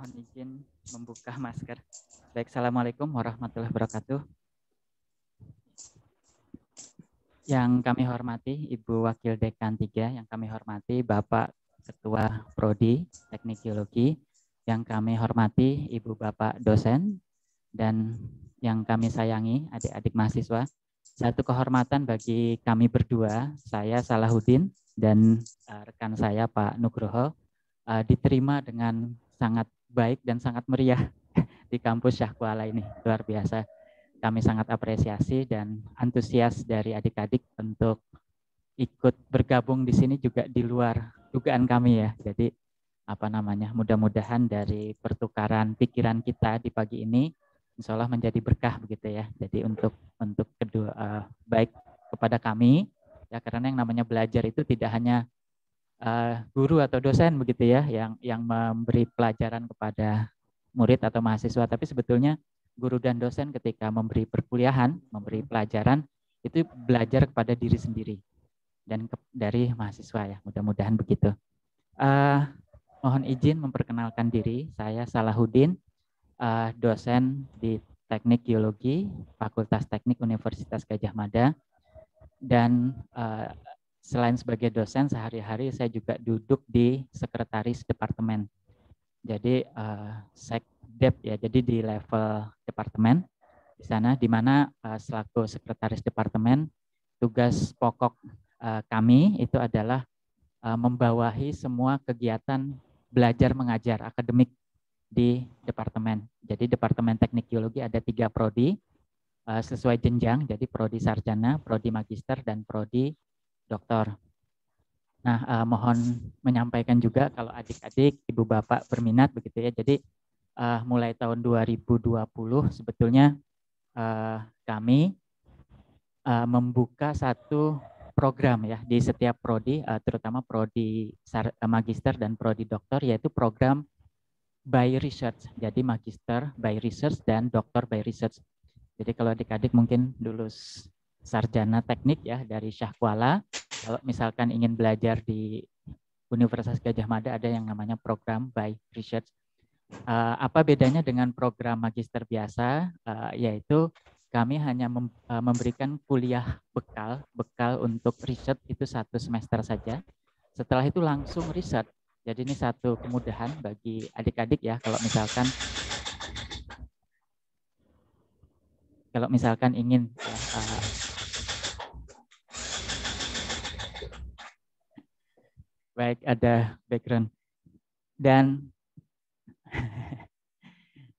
mohon izin membuka masker. Baik, Assalamualaikum warahmatullahi wabarakatuh. Yang kami hormati Ibu Wakil Dekan 3, yang kami hormati Bapak Ketua Prodi Teknik Geologi, yang kami hormati Ibu Bapak dosen, dan yang kami sayangi adik-adik mahasiswa. Satu kehormatan bagi kami berdua, saya Salahuddin dan rekan saya Pak Nugroho, uh, diterima dengan sangat baik dan sangat meriah di kampus Syahkuala ini. Luar biasa. Kami sangat apresiasi dan antusias dari adik-adik untuk ikut bergabung di sini juga di luar dugaan kami ya. Jadi apa namanya mudah-mudahan dari pertukaran pikiran kita di pagi ini insya Allah menjadi berkah begitu ya. Jadi untuk untuk kedua uh, baik kepada kami ya karena yang namanya belajar itu tidak hanya uh, guru atau dosen begitu ya yang yang memberi pelajaran kepada murid atau mahasiswa. Tapi sebetulnya guru dan dosen ketika memberi perkuliahan memberi pelajaran itu belajar kepada diri sendiri dan ke, dari mahasiswa ya mudah-mudahan begitu. Uh, mohon izin memperkenalkan diri. Saya Salahuddin uh, dosen di Teknik Geologi Fakultas Teknik Universitas Gajah Mada. Dan uh, selain sebagai dosen sehari-hari saya juga duduk di sekretaris departemen. Jadi uh, sekdep ya, jadi di level departemen di sana di mana uh, selaku sekretaris departemen tugas pokok uh, kami itu adalah uh, membawahi semua kegiatan belajar mengajar akademik di departemen. Jadi departemen teknik geologi ada tiga prodi uh, sesuai jenjang, jadi prodi sarjana, prodi magister, dan prodi dokter. Nah, uh, mohon menyampaikan juga kalau adik-adik, ibu bapak berminat begitu ya. Jadi uh, mulai tahun 2020 sebetulnya uh, kami uh, membuka satu program ya di setiap prodi, uh, terutama prodi magister dan prodi dokter, yaitu program by research. Jadi magister by research dan dokter by research. Jadi kalau adik-adik mungkin lulus sarjana teknik ya dari Syahkuala. Kalau misalkan ingin belajar di Universitas Gajah Mada ada yang namanya program by research. Uh, apa bedanya dengan program magister biasa? Uh, yaitu kami hanya uh, memberikan kuliah bekal, bekal untuk riset itu satu semester saja. Setelah itu langsung riset. Jadi ini satu kemudahan bagi adik-adik ya kalau misalkan kalau misalkan ingin ya, baik ada background. Dan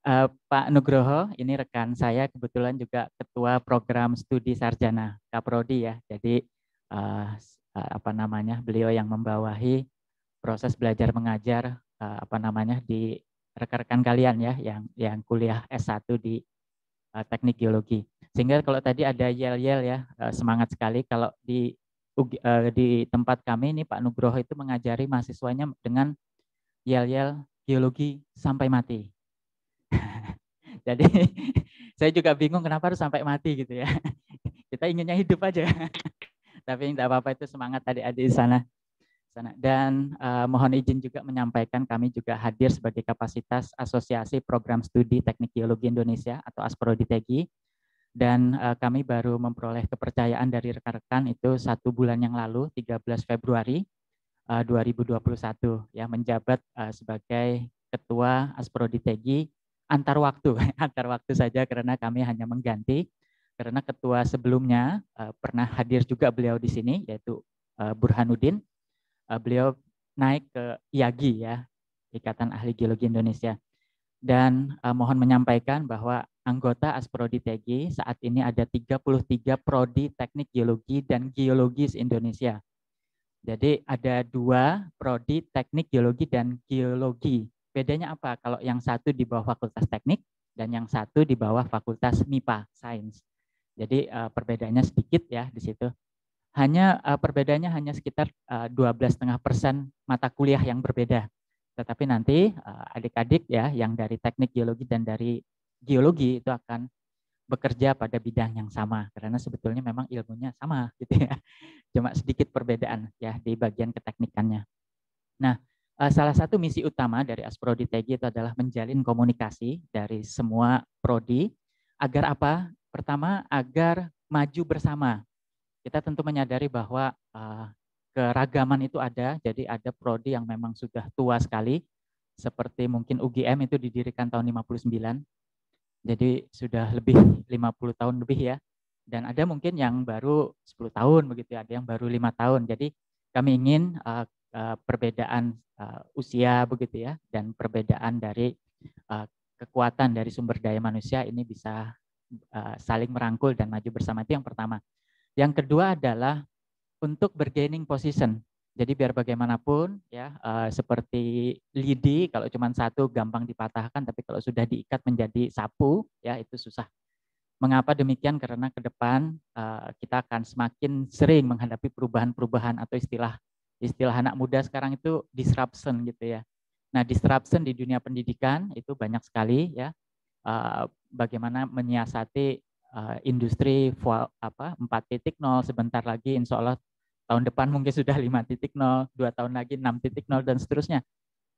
uh, Pak Nugroho ini rekan saya kebetulan juga ketua program studi sarjana Kaprodi ya. Jadi uh, apa namanya beliau yang membawahi proses belajar mengajar uh, apa namanya di rekan-rekan kalian ya yang yang kuliah S1 di uh, teknik geologi. Sehingga kalau tadi ada yel-yel ya uh, semangat sekali. Kalau di uh, di tempat kami ini Pak Nugroho itu mengajari mahasiswanya dengan yel-yel geologi sampai mati. Jadi saya juga bingung kenapa harus sampai mati gitu ya. Kita inginnya hidup aja. Tapi tidak apa-apa itu semangat adik-adik di sana. Dan uh, mohon izin juga menyampaikan kami juga hadir sebagai kapasitas Asosiasi Program Studi Teknik Geologi Indonesia atau ASPRODITEGI dan uh, kami baru memperoleh kepercayaan dari rekan-rekan itu satu bulan yang lalu 13 Februari uh, 2021 ya menjabat uh, sebagai ketua Asprodi antar waktu antar waktu saja karena kami hanya mengganti. Karena ketua sebelumnya uh, pernah hadir juga beliau di sini yaitu uh, Burhanuddin. Uh, beliau naik ke IAGI ya Ikatan Ahli Geologi Indonesia. Dan uh, mohon menyampaikan bahwa anggota Asprodi TG saat ini ada 33 prodi teknik geologi dan geologis Indonesia. Jadi ada dua prodi teknik geologi dan geologi. Bedanya apa? Kalau yang satu di bawah fakultas teknik dan yang satu di bawah fakultas MIPA, sains. Jadi uh, perbedaannya sedikit ya di situ. Hanya uh, perbedaannya hanya sekitar uh, 12,5 persen mata kuliah yang berbeda. Tetapi nanti eh, adik-adik ya yang dari teknik geologi dan dari geologi itu akan bekerja pada bidang yang sama karena sebetulnya memang ilmunya sama gitu ya. Cuma sedikit perbedaan ya di bagian keteknikannya. Nah, salah satu misi utama dari Asprodi TG itu adalah menjalin komunikasi dari semua prodi agar apa? Pertama, agar maju bersama. Kita tentu menyadari bahwa uh, keragaman itu ada, jadi ada prodi yang memang sudah tua sekali, seperti mungkin UGM itu didirikan tahun 59, jadi sudah lebih 50 tahun lebih ya. Dan ada mungkin yang baru 10 tahun begitu ya, ada yang baru lima tahun. Jadi kami ingin uh, uh, perbedaan uh, usia begitu ya dan perbedaan dari uh, kekuatan dari sumber daya manusia ini bisa uh, saling merangkul dan maju bersama itu yang pertama. Yang kedua adalah untuk bergaining position. Jadi biar bagaimanapun ya uh, seperti lidi kalau cuma satu gampang dipatahkan tapi kalau sudah diikat menjadi sapu ya itu susah. Mengapa demikian? Karena ke depan uh, kita akan semakin sering menghadapi perubahan-perubahan atau istilah istilah anak muda sekarang itu disruption gitu ya. Nah, disruption di dunia pendidikan itu banyak sekali ya. Uh, bagaimana menyiasati uh, industri apa 4.0 sebentar lagi insya Allah tahun depan mungkin sudah 5.0, dua tahun lagi 6.0 dan seterusnya.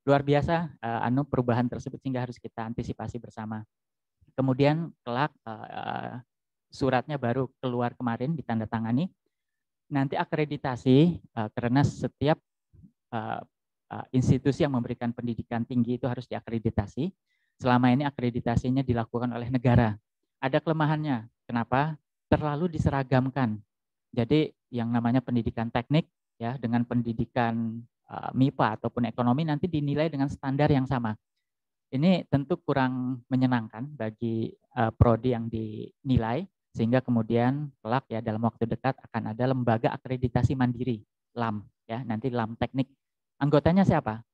Luar biasa uh, anu perubahan tersebut sehingga harus kita antisipasi bersama. Kemudian kelak uh, suratnya baru keluar kemarin ditandatangani. Nanti akreditasi uh, karena setiap uh, uh, institusi yang memberikan pendidikan tinggi itu harus diakreditasi. Selama ini akreditasinya dilakukan oleh negara. Ada kelemahannya. Kenapa? Terlalu diseragamkan. Jadi yang namanya pendidikan teknik ya dengan pendidikan uh, MIPA ataupun ekonomi nanti dinilai dengan standar yang sama. Ini tentu kurang menyenangkan bagi uh, prodi yang dinilai sehingga kemudian kelak ya dalam waktu dekat akan ada lembaga akreditasi mandiri LAM ya nanti LAM teknik. Anggotanya siapa?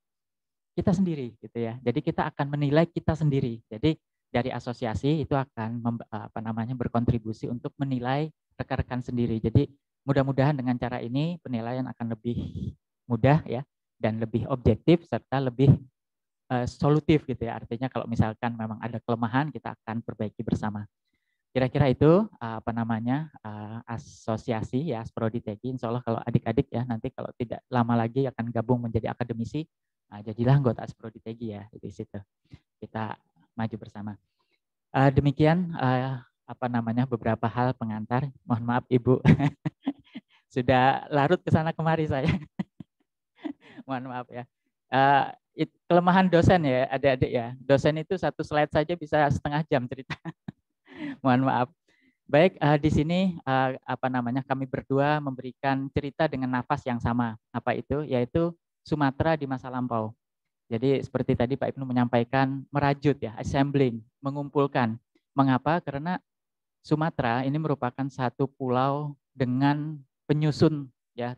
Kita sendiri gitu ya. Jadi kita akan menilai kita sendiri. Jadi dari asosiasi itu akan apa namanya berkontribusi untuk menilai rekan-rekan sendiri jadi Mudah-mudahan dengan cara ini penilaian akan lebih mudah ya dan lebih objektif serta lebih uh, solutif gitu ya. Artinya kalau misalkan memang ada kelemahan kita akan perbaiki bersama. Kira-kira itu uh, apa namanya uh, asosiasi ya Tegi. Insya Allah kalau adik-adik ya nanti kalau tidak lama lagi akan gabung menjadi akademisi, uh, jadilah anggota Tegi ya di situ. Kita maju bersama. Uh, demikian uh, apa namanya beberapa hal pengantar. Mohon maaf Ibu. Sudah larut ke sana kemari saya. Mohon maaf ya. It, kelemahan dosen ya, adik-adik ya. Dosen itu satu slide saja bisa setengah jam cerita. Mohon maaf. Baik, uh, di sini uh, apa namanya kami berdua memberikan cerita dengan nafas yang sama. Apa itu? Yaitu Sumatera di masa lampau. Jadi seperti tadi Pak Ibnu menyampaikan merajut ya, assembling, mengumpulkan. Mengapa? Karena Sumatera ini merupakan satu pulau dengan penyusun ya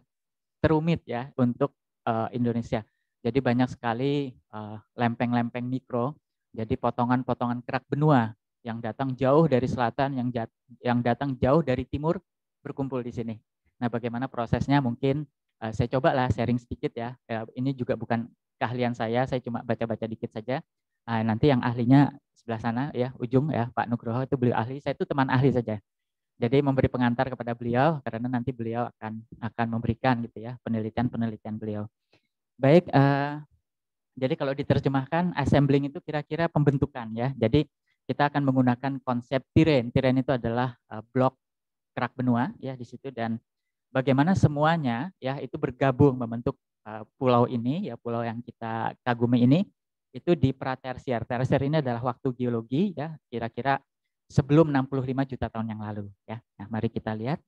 terumit ya untuk uh, Indonesia. Jadi banyak sekali eh, lempeng-lempeng uh, mikro, jadi potongan-potongan kerak benua yang datang jauh dari selatan, yang jat, yang datang jauh dari timur berkumpul di sini. Nah, bagaimana prosesnya mungkin uh, saya coba lah sharing sedikit ya. Uh, ini juga bukan keahlian saya, saya cuma baca-baca dikit saja. Uh, nanti yang ahlinya sebelah sana ya ujung ya Pak Nugroho itu beliau ahli. Saya itu teman ahli saja. Jadi memberi pengantar kepada beliau karena nanti beliau akan akan memberikan gitu ya penelitian-penelitian beliau. Baik uh, jadi kalau diterjemahkan assembling itu kira-kira pembentukan ya. Jadi kita akan menggunakan konsep tiren. Tiren itu adalah uh, blok kerak benua ya di situ. Dan bagaimana semuanya ya itu bergabung membentuk uh, pulau ini ya pulau yang kita kagumi ini itu di pratersier. Tersier ini adalah waktu geologi ya, kira-kira sebelum 65 juta tahun yang lalu ya. Nah, mari kita lihat.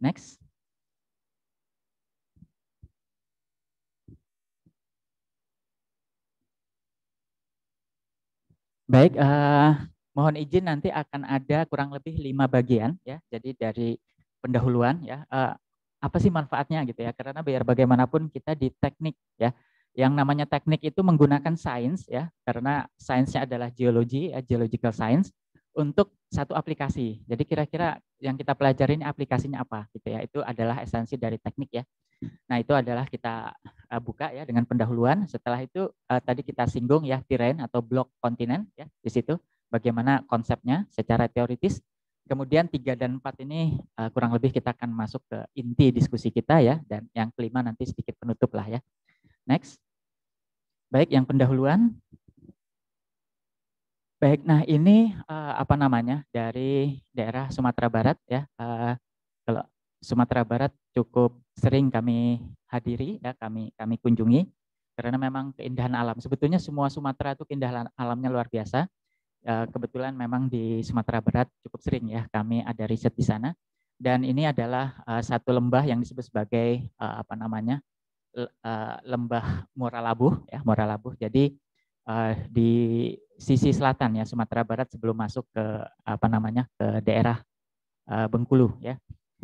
Next. Baik, uh, mohon izin nanti akan ada kurang lebih lima bagian ya. Jadi dari pendahuluan ya, uh, apa sih manfaatnya gitu ya? Karena biar bagaimanapun kita di teknik ya, yang namanya teknik itu menggunakan sains ya, karena sainsnya adalah geologi, ya, geological science untuk satu aplikasi. Jadi kira-kira yang kita pelajari ini aplikasinya apa gitu ya. Itu adalah esensi dari teknik ya. Nah, itu adalah kita uh, buka ya dengan pendahuluan. Setelah itu uh, tadi kita singgung ya terrain atau blok kontinen ya di situ bagaimana konsepnya secara teoritis. Kemudian tiga dan empat ini uh, kurang lebih kita akan masuk ke inti diskusi kita ya dan yang kelima nanti sedikit penutup lah ya. Next. Baik, yang pendahuluan. Baik, nah ini uh, apa namanya dari daerah Sumatera Barat ya. Uh, kalau Sumatera Barat cukup sering kami hadiri ya, kami kami kunjungi karena memang keindahan alam. Sebetulnya semua Sumatera itu keindahan alamnya luar biasa. Uh, kebetulan memang di Sumatera Barat cukup sering ya kami ada riset di sana. Dan ini adalah uh, satu lembah yang disebut sebagai uh, apa namanya uh, lembah Moralabuh ya Moralabuh. Jadi uh, di sisi selatan ya Sumatera Barat sebelum masuk ke apa namanya ke daerah uh, Bengkulu ya.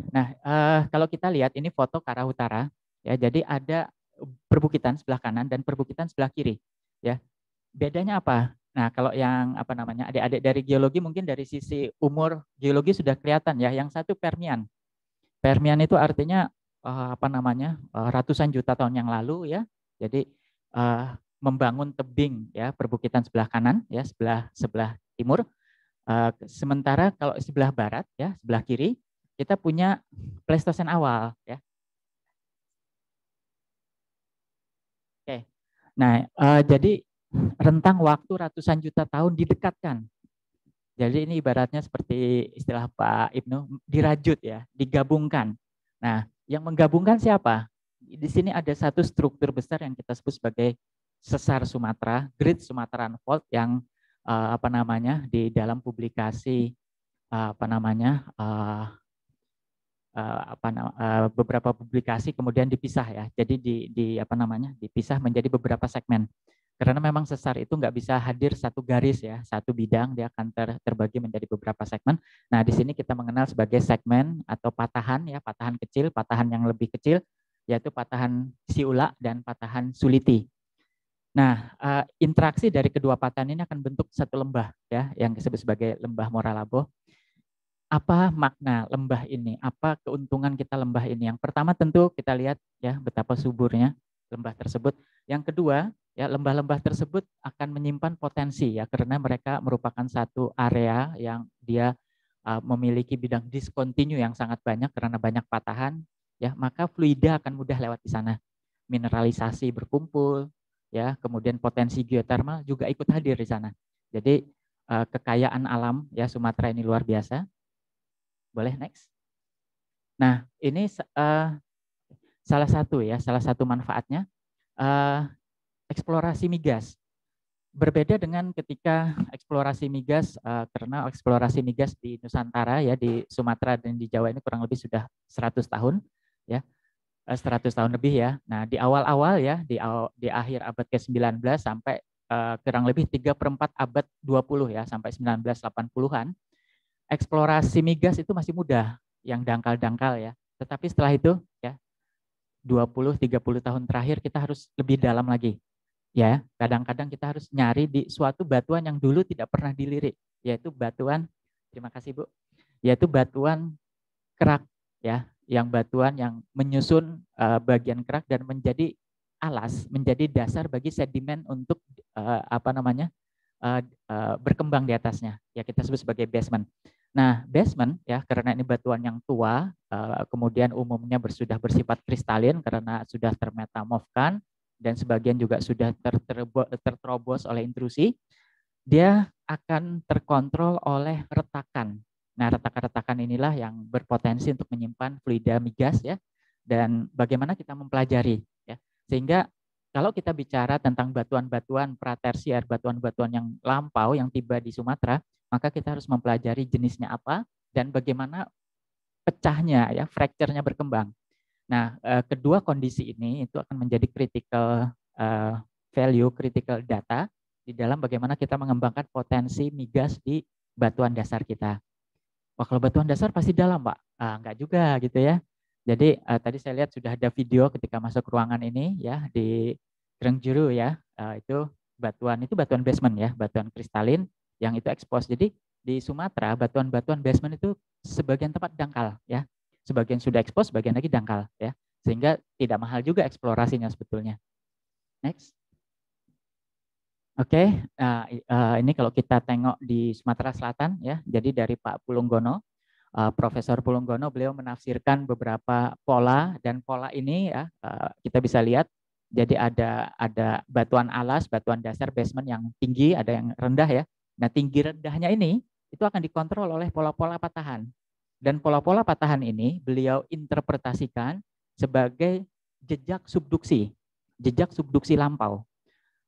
Nah uh, kalau kita lihat ini foto ke utara ya jadi ada perbukitan sebelah kanan dan perbukitan sebelah kiri ya. Bedanya apa? Nah kalau yang apa namanya adik-adik dari geologi mungkin dari sisi umur geologi sudah kelihatan ya. Yang satu Permian. Permian itu artinya uh, apa namanya uh, ratusan juta tahun yang lalu ya. Jadi uh, membangun tebing ya perbukitan sebelah kanan ya sebelah sebelah timur. Sementara kalau sebelah barat ya sebelah kiri kita punya Pleistosen awal ya. Oke. Nah, jadi rentang waktu ratusan juta tahun didekatkan. Jadi ini ibaratnya seperti istilah Pak Ibnu dirajut ya, digabungkan. Nah, yang menggabungkan siapa? Di sini ada satu struktur besar yang kita sebut sebagai sesar Sumatera, Great Sumatran Fault yang uh, apa namanya di dalam publikasi uh, apa namanya uh, uh, apa uh, beberapa publikasi kemudian dipisah ya. Jadi di, di apa namanya dipisah menjadi beberapa segmen. Karena memang sesar itu nggak bisa hadir satu garis ya, satu bidang dia akan ter, terbagi menjadi beberapa segmen. Nah di sini kita mengenal sebagai segmen atau patahan ya, patahan kecil, patahan yang lebih kecil yaitu patahan siula dan patahan suliti. Nah, uh, interaksi dari kedua patahan ini akan bentuk satu lembah ya yang disebut sebagai lembah Moralabo. Apa makna lembah ini? Apa keuntungan kita lembah ini? Yang pertama tentu kita lihat ya betapa suburnya lembah tersebut. Yang kedua, ya lembah-lembah tersebut akan menyimpan potensi ya karena mereka merupakan satu area yang dia uh, memiliki bidang diskontinu yang sangat banyak karena banyak patahan ya maka fluida akan mudah lewat di sana mineralisasi berkumpul ya kemudian potensi geotermal juga ikut hadir di sana. Jadi uh, kekayaan alam ya Sumatera ini luar biasa. Boleh next. Nah ini uh, salah satu ya salah satu manfaatnya uh, eksplorasi migas. Berbeda dengan ketika eksplorasi migas uh, karena eksplorasi migas di Nusantara ya di Sumatera dan di Jawa ini kurang lebih sudah 100 tahun ya 100 eh, tahun lebih ya. Nah, di awal-awal ya, di, awal, di akhir abad ke-19 sampai kurang lebih 3 per 4 abad 20 ya, sampai 1980-an, eksplorasi migas itu masih mudah, yang dangkal-dangkal ya. Tetapi setelah itu ya, 20-30 tahun terakhir kita harus lebih dalam lagi. Ya, kadang-kadang kita harus nyari di suatu batuan yang dulu tidak pernah dilirik, yaitu batuan, terima kasih Bu, yaitu batuan kerak ya yang batuan yang menyusun uh, bagian kerak dan menjadi alas, menjadi dasar bagi sedimen untuk uh, apa namanya uh, uh, berkembang di atasnya. Ya kita sebut sebagai basement. Nah basement ya karena ini batuan yang tua, uh, kemudian umumnya sudah bersifat kristalin karena sudah termetamorfkan dan sebagian juga sudah ter terterobos oleh intrusi, dia akan terkontrol oleh retakan Nah, retakan-retakan inilah yang berpotensi untuk menyimpan fluida migas ya dan bagaimana kita mempelajari ya. Sehingga kalau kita bicara tentang batuan-batuan pratersier, batuan-batuan yang lampau yang tiba di Sumatera, maka kita harus mempelajari jenisnya apa dan bagaimana pecahnya ya, fracture-nya berkembang. Nah, eh, kedua kondisi ini itu akan menjadi critical eh, value, critical data di dalam bagaimana kita mengembangkan potensi migas di batuan dasar kita. Wah kalau batuan dasar pasti dalam Pak. Ah, enggak juga gitu ya. Jadi uh, tadi saya lihat sudah ada video ketika masuk ruangan ini ya di Juru ya. Uh, itu batuan itu batuan basement ya, batuan kristalin yang itu ekspos. Jadi di Sumatera batuan-batuan basement itu sebagian tempat dangkal ya. Sebagian sudah ekspos, sebagian lagi dangkal ya. Sehingga tidak mahal juga eksplorasinya sebetulnya. Next. Oke, okay, uh, uh, ini kalau kita tengok di Sumatera Selatan ya, jadi dari Pak Pulunggono, uh, Profesor Pulunggono, beliau menafsirkan beberapa pola dan pola ini ya kita bisa lihat Jadi ada ada batuan alas, batuan dasar basement yang tinggi, ada yang rendah ya. Nah, tinggi rendahnya ini itu akan dikontrol oleh pola-pola patahan. Dan pola-pola patahan ini beliau interpretasikan sebagai jejak subduksi, jejak subduksi lampau.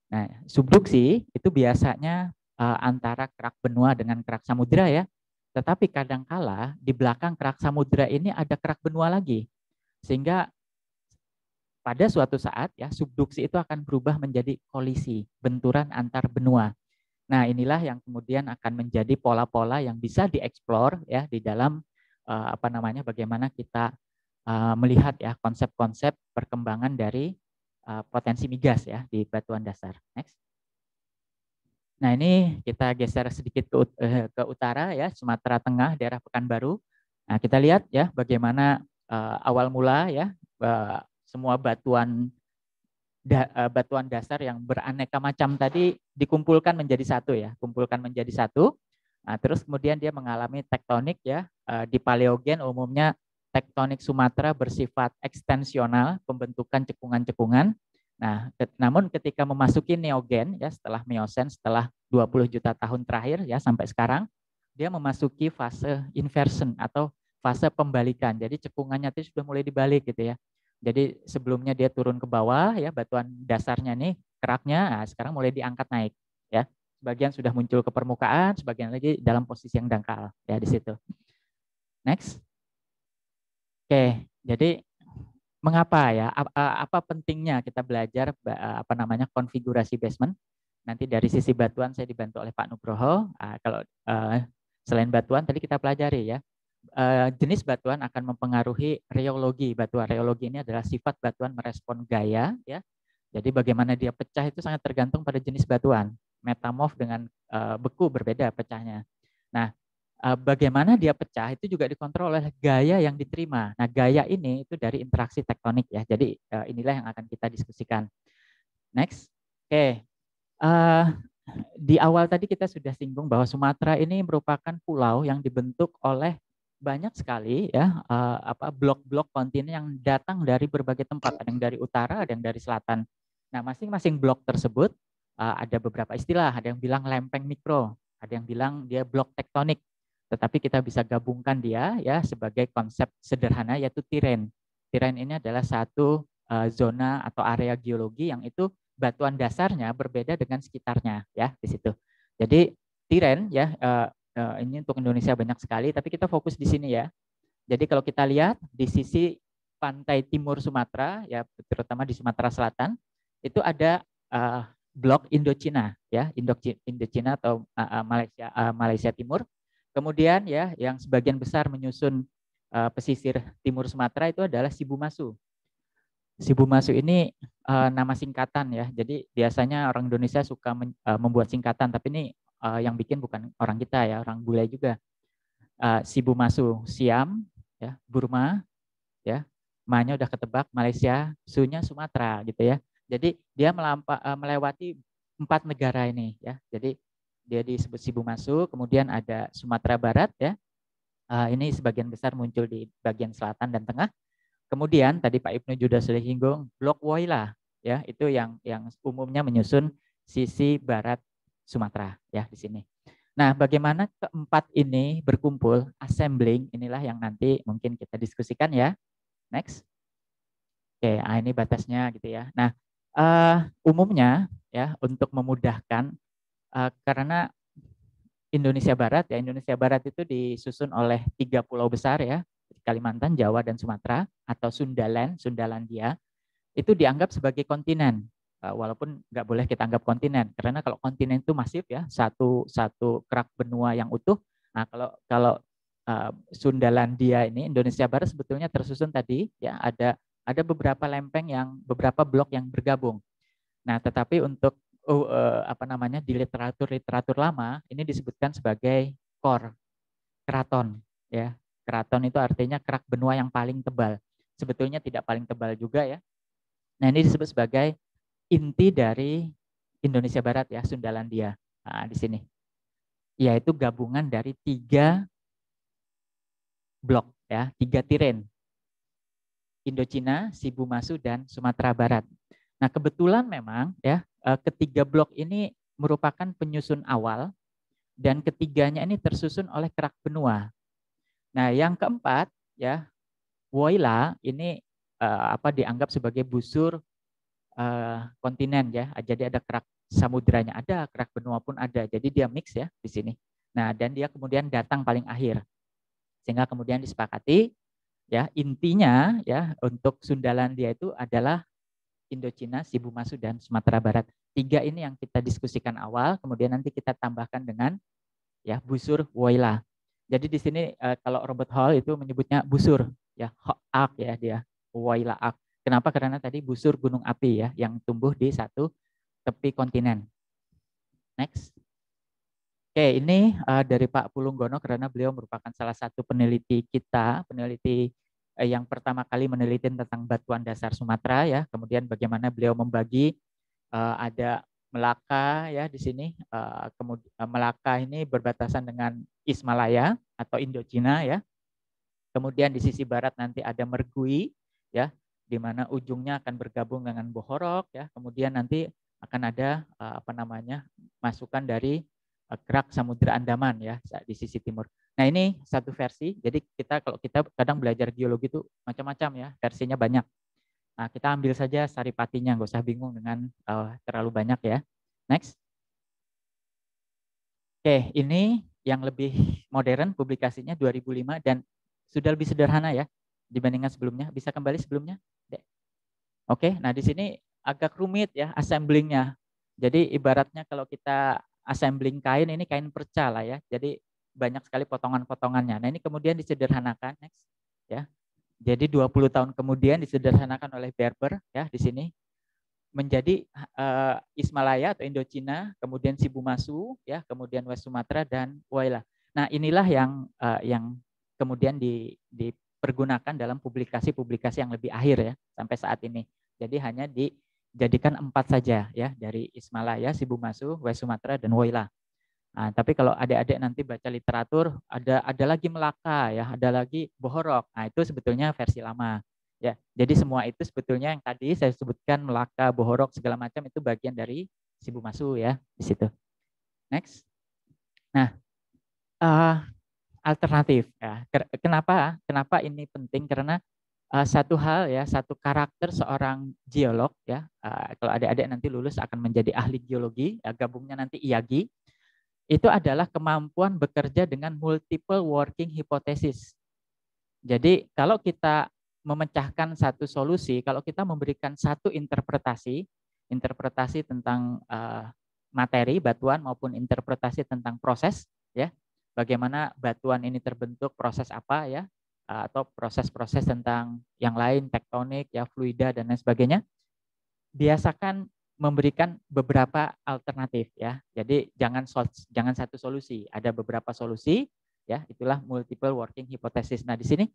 Nah, subduksi itu biasanya uh, antara kerak benua dengan kerak samudera ya. Tetapi kadangkala di belakang kerak samudera ini ada kerak benua lagi. Sehingga pada suatu saat ya subduksi itu akan berubah menjadi kolisi, benturan antar benua. Nah, inilah yang kemudian akan menjadi pola-pola yang bisa dieksplor ya di dalam uh, apa namanya bagaimana kita uh, melihat ya konsep-konsep perkembangan dari uh, potensi migas ya di batuan dasar. Next. Nah, ini kita geser sedikit ke, uh, ke utara ya, Sumatera Tengah, daerah Pekanbaru. Nah, kita lihat ya bagaimana uh, awal mula ya uh, semua batuan da, uh, batuan dasar yang beraneka macam tadi dikumpulkan menjadi satu ya, kumpulkan menjadi satu. Nah, terus kemudian dia mengalami tektonik ya uh, di paleogen umumnya tektonik Sumatera bersifat ekstensional, pembentukan cekungan-cekungan. Nah, namun ketika memasuki neogen ya setelah Miosen setelah 20 juta tahun terakhir ya sampai sekarang dia memasuki fase inversion atau fase pembalikan. Jadi cekungannya itu sudah mulai dibalik gitu ya. Jadi sebelumnya dia turun ke bawah ya batuan dasarnya nih keraknya, nah sekarang mulai diangkat naik ya. Sebagian sudah muncul ke permukaan, sebagian lagi dalam posisi yang dangkal ya di situ. Next. Oke, jadi mengapa ya? Apa, apa pentingnya kita belajar apa namanya konfigurasi basement? Nanti dari sisi batuan saya dibantu oleh Pak Nugroho. Nah, kalau uh, selain batuan tadi kita pelajari ya uh, jenis batuan akan mempengaruhi reologi batuan. Reologi ini adalah sifat batuan merespon gaya, ya. Jadi bagaimana dia pecah itu sangat tergantung pada jenis batuan. Metamorf dengan uh, beku berbeda pecahnya. Nah, uh, bagaimana dia pecah itu juga dikontrol oleh gaya yang diterima. Nah, gaya ini itu dari interaksi tektonik ya. Jadi inilah yang akan kita diskusikan. Next. Oke. Okay. Di awal tadi kita sudah singgung bahwa Sumatera ini merupakan pulau yang dibentuk oleh banyak sekali ya uh, apa blok-blok kontinen yang datang dari berbagai tempat, ada yang dari utara, ada yang dari selatan. Nah, masing-masing blok tersebut uh, ada beberapa istilah, ada yang bilang lempeng mikro, ada yang bilang dia blok tektonik. Tetapi kita bisa gabungkan dia ya sebagai konsep sederhana yaitu tiren. Tiren ini adalah satu uh, zona atau area geologi yang itu batuan dasarnya berbeda dengan sekitarnya ya di situ. Jadi tiren ya uh, uh, ini untuk Indonesia banyak sekali, tapi kita fokus di sini ya. Jadi kalau kita lihat di sisi pantai timur Sumatera, ya terutama di Sumatera Selatan, itu ada uh, blok Indochina, ya Indochina atau uh, Malaysia uh, Malaysia Timur. Kemudian ya yang sebagian besar menyusun uh, pesisir timur Sumatera itu adalah Sibumasu. Sibumasu ini uh, nama singkatan ya. Jadi biasanya orang Indonesia suka men, uh, membuat singkatan, tapi ini uh, yang bikin bukan orang kita ya, orang bule juga. Uh, Sibumasu, Siam, ya, Burma, ya, Manya udah ketebak, Malaysia, Sunya Sumatera gitu ya. Jadi dia melampa, uh, melewati empat negara ini ya. Jadi dia disebut Sibumasu, kemudian ada Sumatera Barat ya. Uh, ini sebagian besar muncul di bagian selatan dan tengah. Kemudian tadi Pak Ibnu juga sudah singgung Blok Woyla ya, itu yang yang umumnya menyusun sisi barat Sumatera ya di sini. Nah, bagaimana keempat ini berkumpul, assembling, inilah yang nanti mungkin kita diskusikan ya. Next. Oke, nah ini batasnya gitu ya. Nah, uh, umumnya ya untuk memudahkan uh, karena Indonesia Barat ya Indonesia Barat itu disusun oleh tiga pulau besar ya Kalimantan, Jawa dan Sumatera atau Sundaland, Sundalandia itu dianggap sebagai kontinen walaupun nggak boleh kita anggap kontinen karena kalau kontinen itu masif ya satu satu kerak benua yang utuh. Nah kalau kalau uh, Sundalandia ini Indonesia Barat sebetulnya tersusun tadi ya ada ada beberapa lempeng yang beberapa blok yang bergabung. Nah tetapi untuk uh, uh, apa namanya di literatur literatur lama ini disebutkan sebagai core keraton ya. Keraton itu artinya kerak benua yang paling tebal. Sebetulnya tidak paling tebal juga ya. Nah ini disebut sebagai inti dari Indonesia Barat ya, Sundalandia. Nah, di sini. Yaitu gabungan dari tiga blok ya, tiga tiren. Indochina, Sibumasu dan Sumatera Barat. Nah, kebetulan memang ya eh, ketiga blok ini merupakan penyusun awal dan ketiganya ini tersusun oleh kerak benua. Nah, yang keempat ya Woyla ini uh, apa dianggap sebagai busur uh, kontinen ya. Jadi ada kerak samudranya ada, kerak benua pun ada. Jadi dia mix ya di sini. Nah, dan dia kemudian datang paling akhir. Sehingga kemudian disepakati ya intinya ya untuk Sundalandia itu adalah Indochina, Sibu Masu dan Sumatera Barat. Tiga ini yang kita diskusikan awal, kemudian nanti kita tambahkan dengan ya busur Woyla. Jadi di sini uh, kalau Robert Hall itu menyebutnya busur ya ak ya dia Woyla ak. Kenapa? Karena tadi busur gunung api ya yang tumbuh di satu tepi kontinen. Next. Oke, ini uh, dari Pak Pulunggono karena beliau merupakan salah satu peneliti kita, peneliti uh, yang pertama kali meneliti tentang batuan dasar Sumatera ya. Kemudian bagaimana beliau membagi uh, ada Melaka ya di sini. Kemudian Melaka ini berbatasan dengan Ismalaya atau Indochina ya. Kemudian di sisi barat nanti ada Mergui ya, di mana ujungnya akan bergabung dengan Bohorok ya. Kemudian nanti akan ada uh, apa namanya masukan dari kerak Samudra Andaman ya di sisi timur. Nah ini satu versi. Jadi kita kalau kita kadang belajar geologi itu macam-macam ya, versinya banyak. Nah, kita ambil saja saripatinya, nggak usah bingung dengan uh, terlalu banyak ya. Next. Oke, ini yang lebih modern publikasinya 2005 dan sudah lebih sederhana ya dibandingkan sebelumnya. Bisa kembali sebelumnya? Oke, nah di sini agak rumit ya assemblingnya. Jadi ibaratnya kalau kita assembling kain ini kain perca lah ya. Jadi banyak sekali potongan-potongannya. Nah ini kemudian disederhanakan next ya. Jadi 20 tahun kemudian disederhanakan oleh Berber ya di sini menjadi uh, Ismalaya atau Indochina, kemudian Sibumasu ya, kemudian West Sumatera dan Waila. Nah, inilah yang uh, yang kemudian di, dipergunakan dalam publikasi-publikasi yang lebih akhir ya sampai saat ini. Jadi hanya dijadikan empat saja ya dari Ismalaya, Sibumasu, West Sumatera dan Waila. Nah, tapi kalau adik-adik nanti baca literatur, ada ada lagi Melaka ya, ada lagi Bohorok. Nah, itu sebetulnya versi lama. Ya, jadi semua itu sebetulnya yang tadi saya sebutkan Melaka, Bohorok segala macam itu bagian dari Sibu Masu ya di situ. Next. Nah, uh, alternatif ya. Kenapa? Kenapa ini penting? Karena uh, satu hal ya, satu karakter seorang geolog ya. Uh, kalau adik-adik nanti lulus akan menjadi ahli geologi, ya, gabungnya nanti IAGI itu adalah kemampuan bekerja dengan multiple working hypothesis. Jadi kalau kita memecahkan satu solusi, kalau kita memberikan satu interpretasi, interpretasi tentang uh, materi batuan maupun interpretasi tentang proses, ya, bagaimana batuan ini terbentuk, proses apa, ya, atau proses-proses tentang yang lain, tektonik, ya, fluida dan lain sebagainya. Biasakan memberikan beberapa alternatif ya. Jadi jangan jangan satu solusi, ada beberapa solusi ya. Itulah multiple working hypothesis. Nah, di sini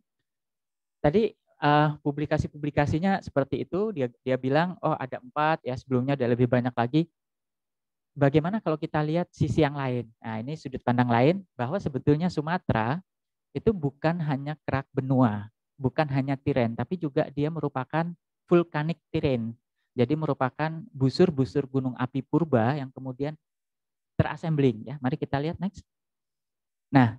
tadi uh, publikasi-publikasinya seperti itu dia dia bilang oh ada empat ya sebelumnya ada lebih banyak lagi. Bagaimana kalau kita lihat sisi yang lain? Nah, ini sudut pandang lain bahwa sebetulnya Sumatera itu bukan hanya kerak benua, bukan hanya tiren, tapi juga dia merupakan vulkanik tiren jadi merupakan busur-busur gunung api purba yang kemudian terassembling ya. Mari kita lihat next. Nah,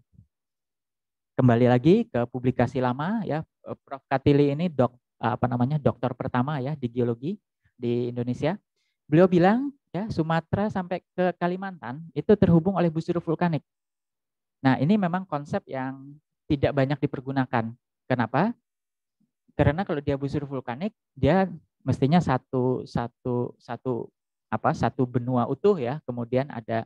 kembali lagi ke publikasi lama ya. Prof Katili ini dok apa namanya dokter pertama ya di geologi di Indonesia. Beliau bilang ya Sumatera sampai ke Kalimantan itu terhubung oleh busur vulkanik. Nah, ini memang konsep yang tidak banyak dipergunakan. Kenapa? Karena kalau dia busur vulkanik, dia mestinya satu satu satu apa satu benua utuh ya kemudian ada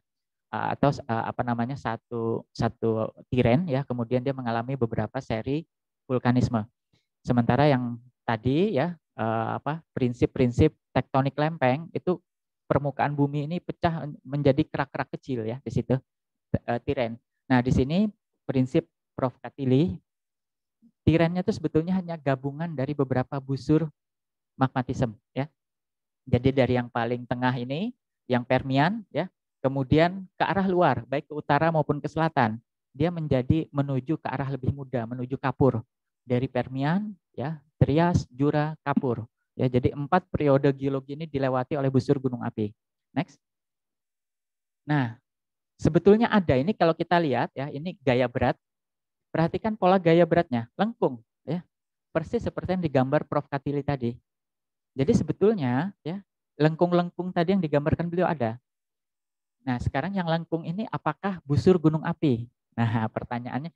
atau apa namanya satu satu tiren ya kemudian dia mengalami beberapa seri vulkanisme sementara yang tadi ya apa prinsip-prinsip tektonik lempeng itu permukaan bumi ini pecah menjadi kerak-kerak kecil ya di situ tiren nah di sini prinsip Prof Katili tirennya itu sebetulnya hanya gabungan dari beberapa busur magmatism ya. Jadi dari yang paling tengah ini yang Permian ya, kemudian ke arah luar baik ke utara maupun ke selatan, dia menjadi menuju ke arah lebih muda, menuju Kapur. Dari Permian ya, Trias, Jura, Kapur. Ya, jadi empat periode geologi ini dilewati oleh busur gunung api. Next. Nah, sebetulnya ada ini kalau kita lihat ya, ini gaya berat. Perhatikan pola gaya beratnya, lengkung ya. Persis seperti yang digambar Prof Katili tadi. Jadi sebetulnya ya, lengkung-lengkung tadi yang digambarkan beliau ada. Nah, sekarang yang lengkung ini apakah busur gunung api? Nah, pertanyaannya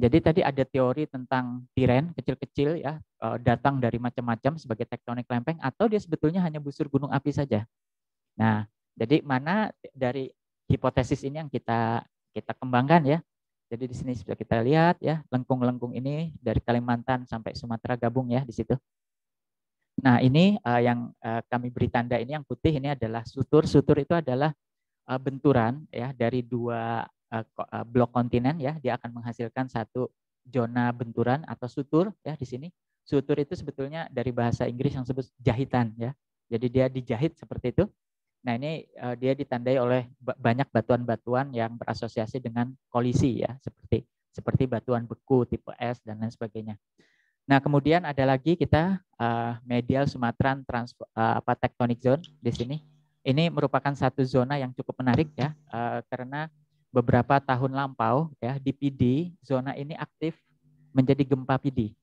jadi tadi ada teori tentang tiren kecil-kecil ya eh, datang dari macam-macam sebagai tektonik lempeng atau dia sebetulnya hanya busur gunung api saja. Nah, jadi mana dari hipotesis ini yang kita kita kembangkan ya. Jadi di sini sudah kita lihat ya lengkung-lengkung ini dari Kalimantan sampai Sumatera gabung ya di situ. Nah ini uh, yang uh, kami beri tanda ini yang putih ini adalah sutur. Sutur itu adalah benturan ya dari dua blok kontinen ya, dia akan menghasilkan satu zona benturan atau sutur ya di sini. Sutur itu sebetulnya dari bahasa Inggris yang disebut jahitan ya. Jadi dia dijahit seperti itu. Nah, ini uh, dia ditandai oleh banyak batuan-batuan yang berasosiasi dengan kolisi ya, seperti seperti batuan beku tipe S dan lain sebagainya. Nah, kemudian ada lagi kita uh, medial Sumatran trans uh, apa tectonic zone di sini. Ini merupakan satu zona yang cukup menarik ya, uh, karena beberapa tahun lampau ya di PD zona ini aktif menjadi gempa PD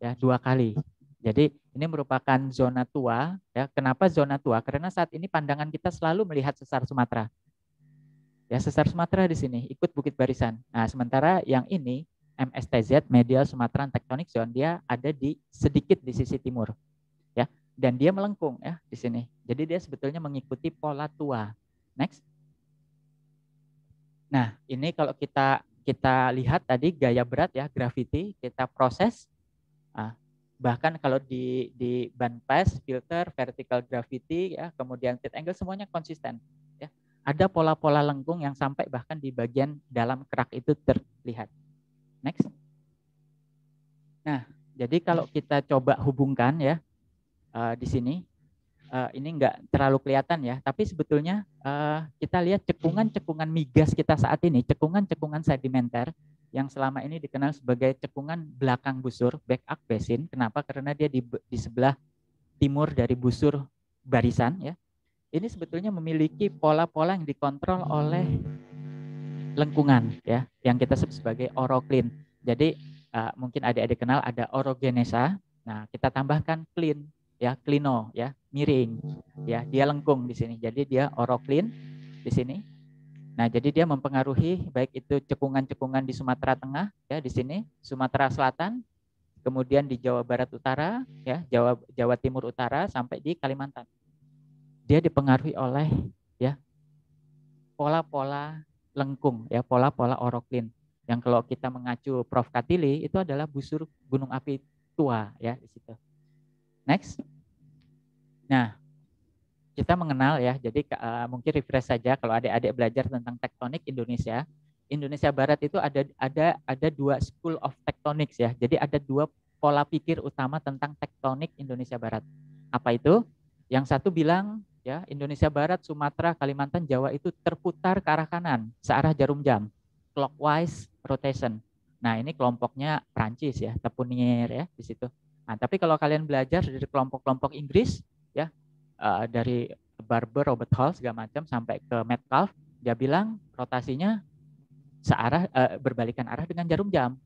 ya dua kali. Jadi ini merupakan zona tua ya. Kenapa zona tua? Karena saat ini pandangan kita selalu melihat sesar Sumatera. Ya sesar Sumatera di sini ikut Bukit Barisan. Nah, sementara yang ini MSTZ Medial Sumatera Tectonic Zone dia ada di sedikit di sisi timur. Ya. Dan dia melengkung ya di sini. Jadi dia sebetulnya mengikuti pola tua. Next. Nah, ini kalau kita kita lihat tadi gaya berat ya, gravity, kita proses. Nah, bahkan kalau di di ban pass, filter, vertical gravity ya, kemudian pit angle semuanya konsisten ya. Ada pola-pola lengkung yang sampai bahkan di bagian dalam kerak itu terlihat. Next. Nah, jadi kalau kita coba hubungkan ya uh, di sini uh, ini enggak terlalu kelihatan ya, tapi sebetulnya uh, kita lihat cekungan-cekungan migas kita saat ini, cekungan-cekungan sedimenter yang selama ini dikenal sebagai cekungan belakang busur, back up basin. Kenapa? Karena dia di, di sebelah timur dari busur barisan ya. Ini sebetulnya memiliki pola-pola yang dikontrol oleh lengkungan ya, yang kita sebut sebagai oroklin. Jadi uh, mungkin adik-adik kenal ada orogenesa. Nah, kita tambahkan clean ya klino ya miring ya. Dia lengkung di sini. Jadi dia oroklin di sini. Nah jadi dia mempengaruhi baik itu cekungan-cekungan di Sumatera Tengah ya di sini. Sumatera Selatan kemudian di Jawa Barat Utara ya Jawa Jawa Timur Utara sampai di Kalimantan. Dia dipengaruhi oleh ya pola-pola lengkung ya pola-pola oroklin. Yang kalau kita mengacu Prof. Katili itu adalah busur gunung api tua ya di situ. Next. Nah, kita mengenal ya, jadi uh, mungkin refresh saja kalau adik-adik belajar tentang tektonik Indonesia. Indonesia Barat itu ada ada ada dua school of tectonics ya. Jadi ada dua pola pikir utama tentang tektonik Indonesia Barat. Apa itu? Yang satu bilang ya Indonesia Barat, Sumatera, Kalimantan, Jawa itu terputar ke arah kanan, searah jarum jam, clockwise rotation. Nah ini kelompoknya Prancis ya, Tepunier ya di situ. Nah, tapi kalau kalian belajar dari kelompok-kelompok Inggris, ya uh, dari Barber, Robert Hall segala macam sampai ke Metcalfe, dia bilang rotasinya searah uh, berbalikan arah dengan jarum jam.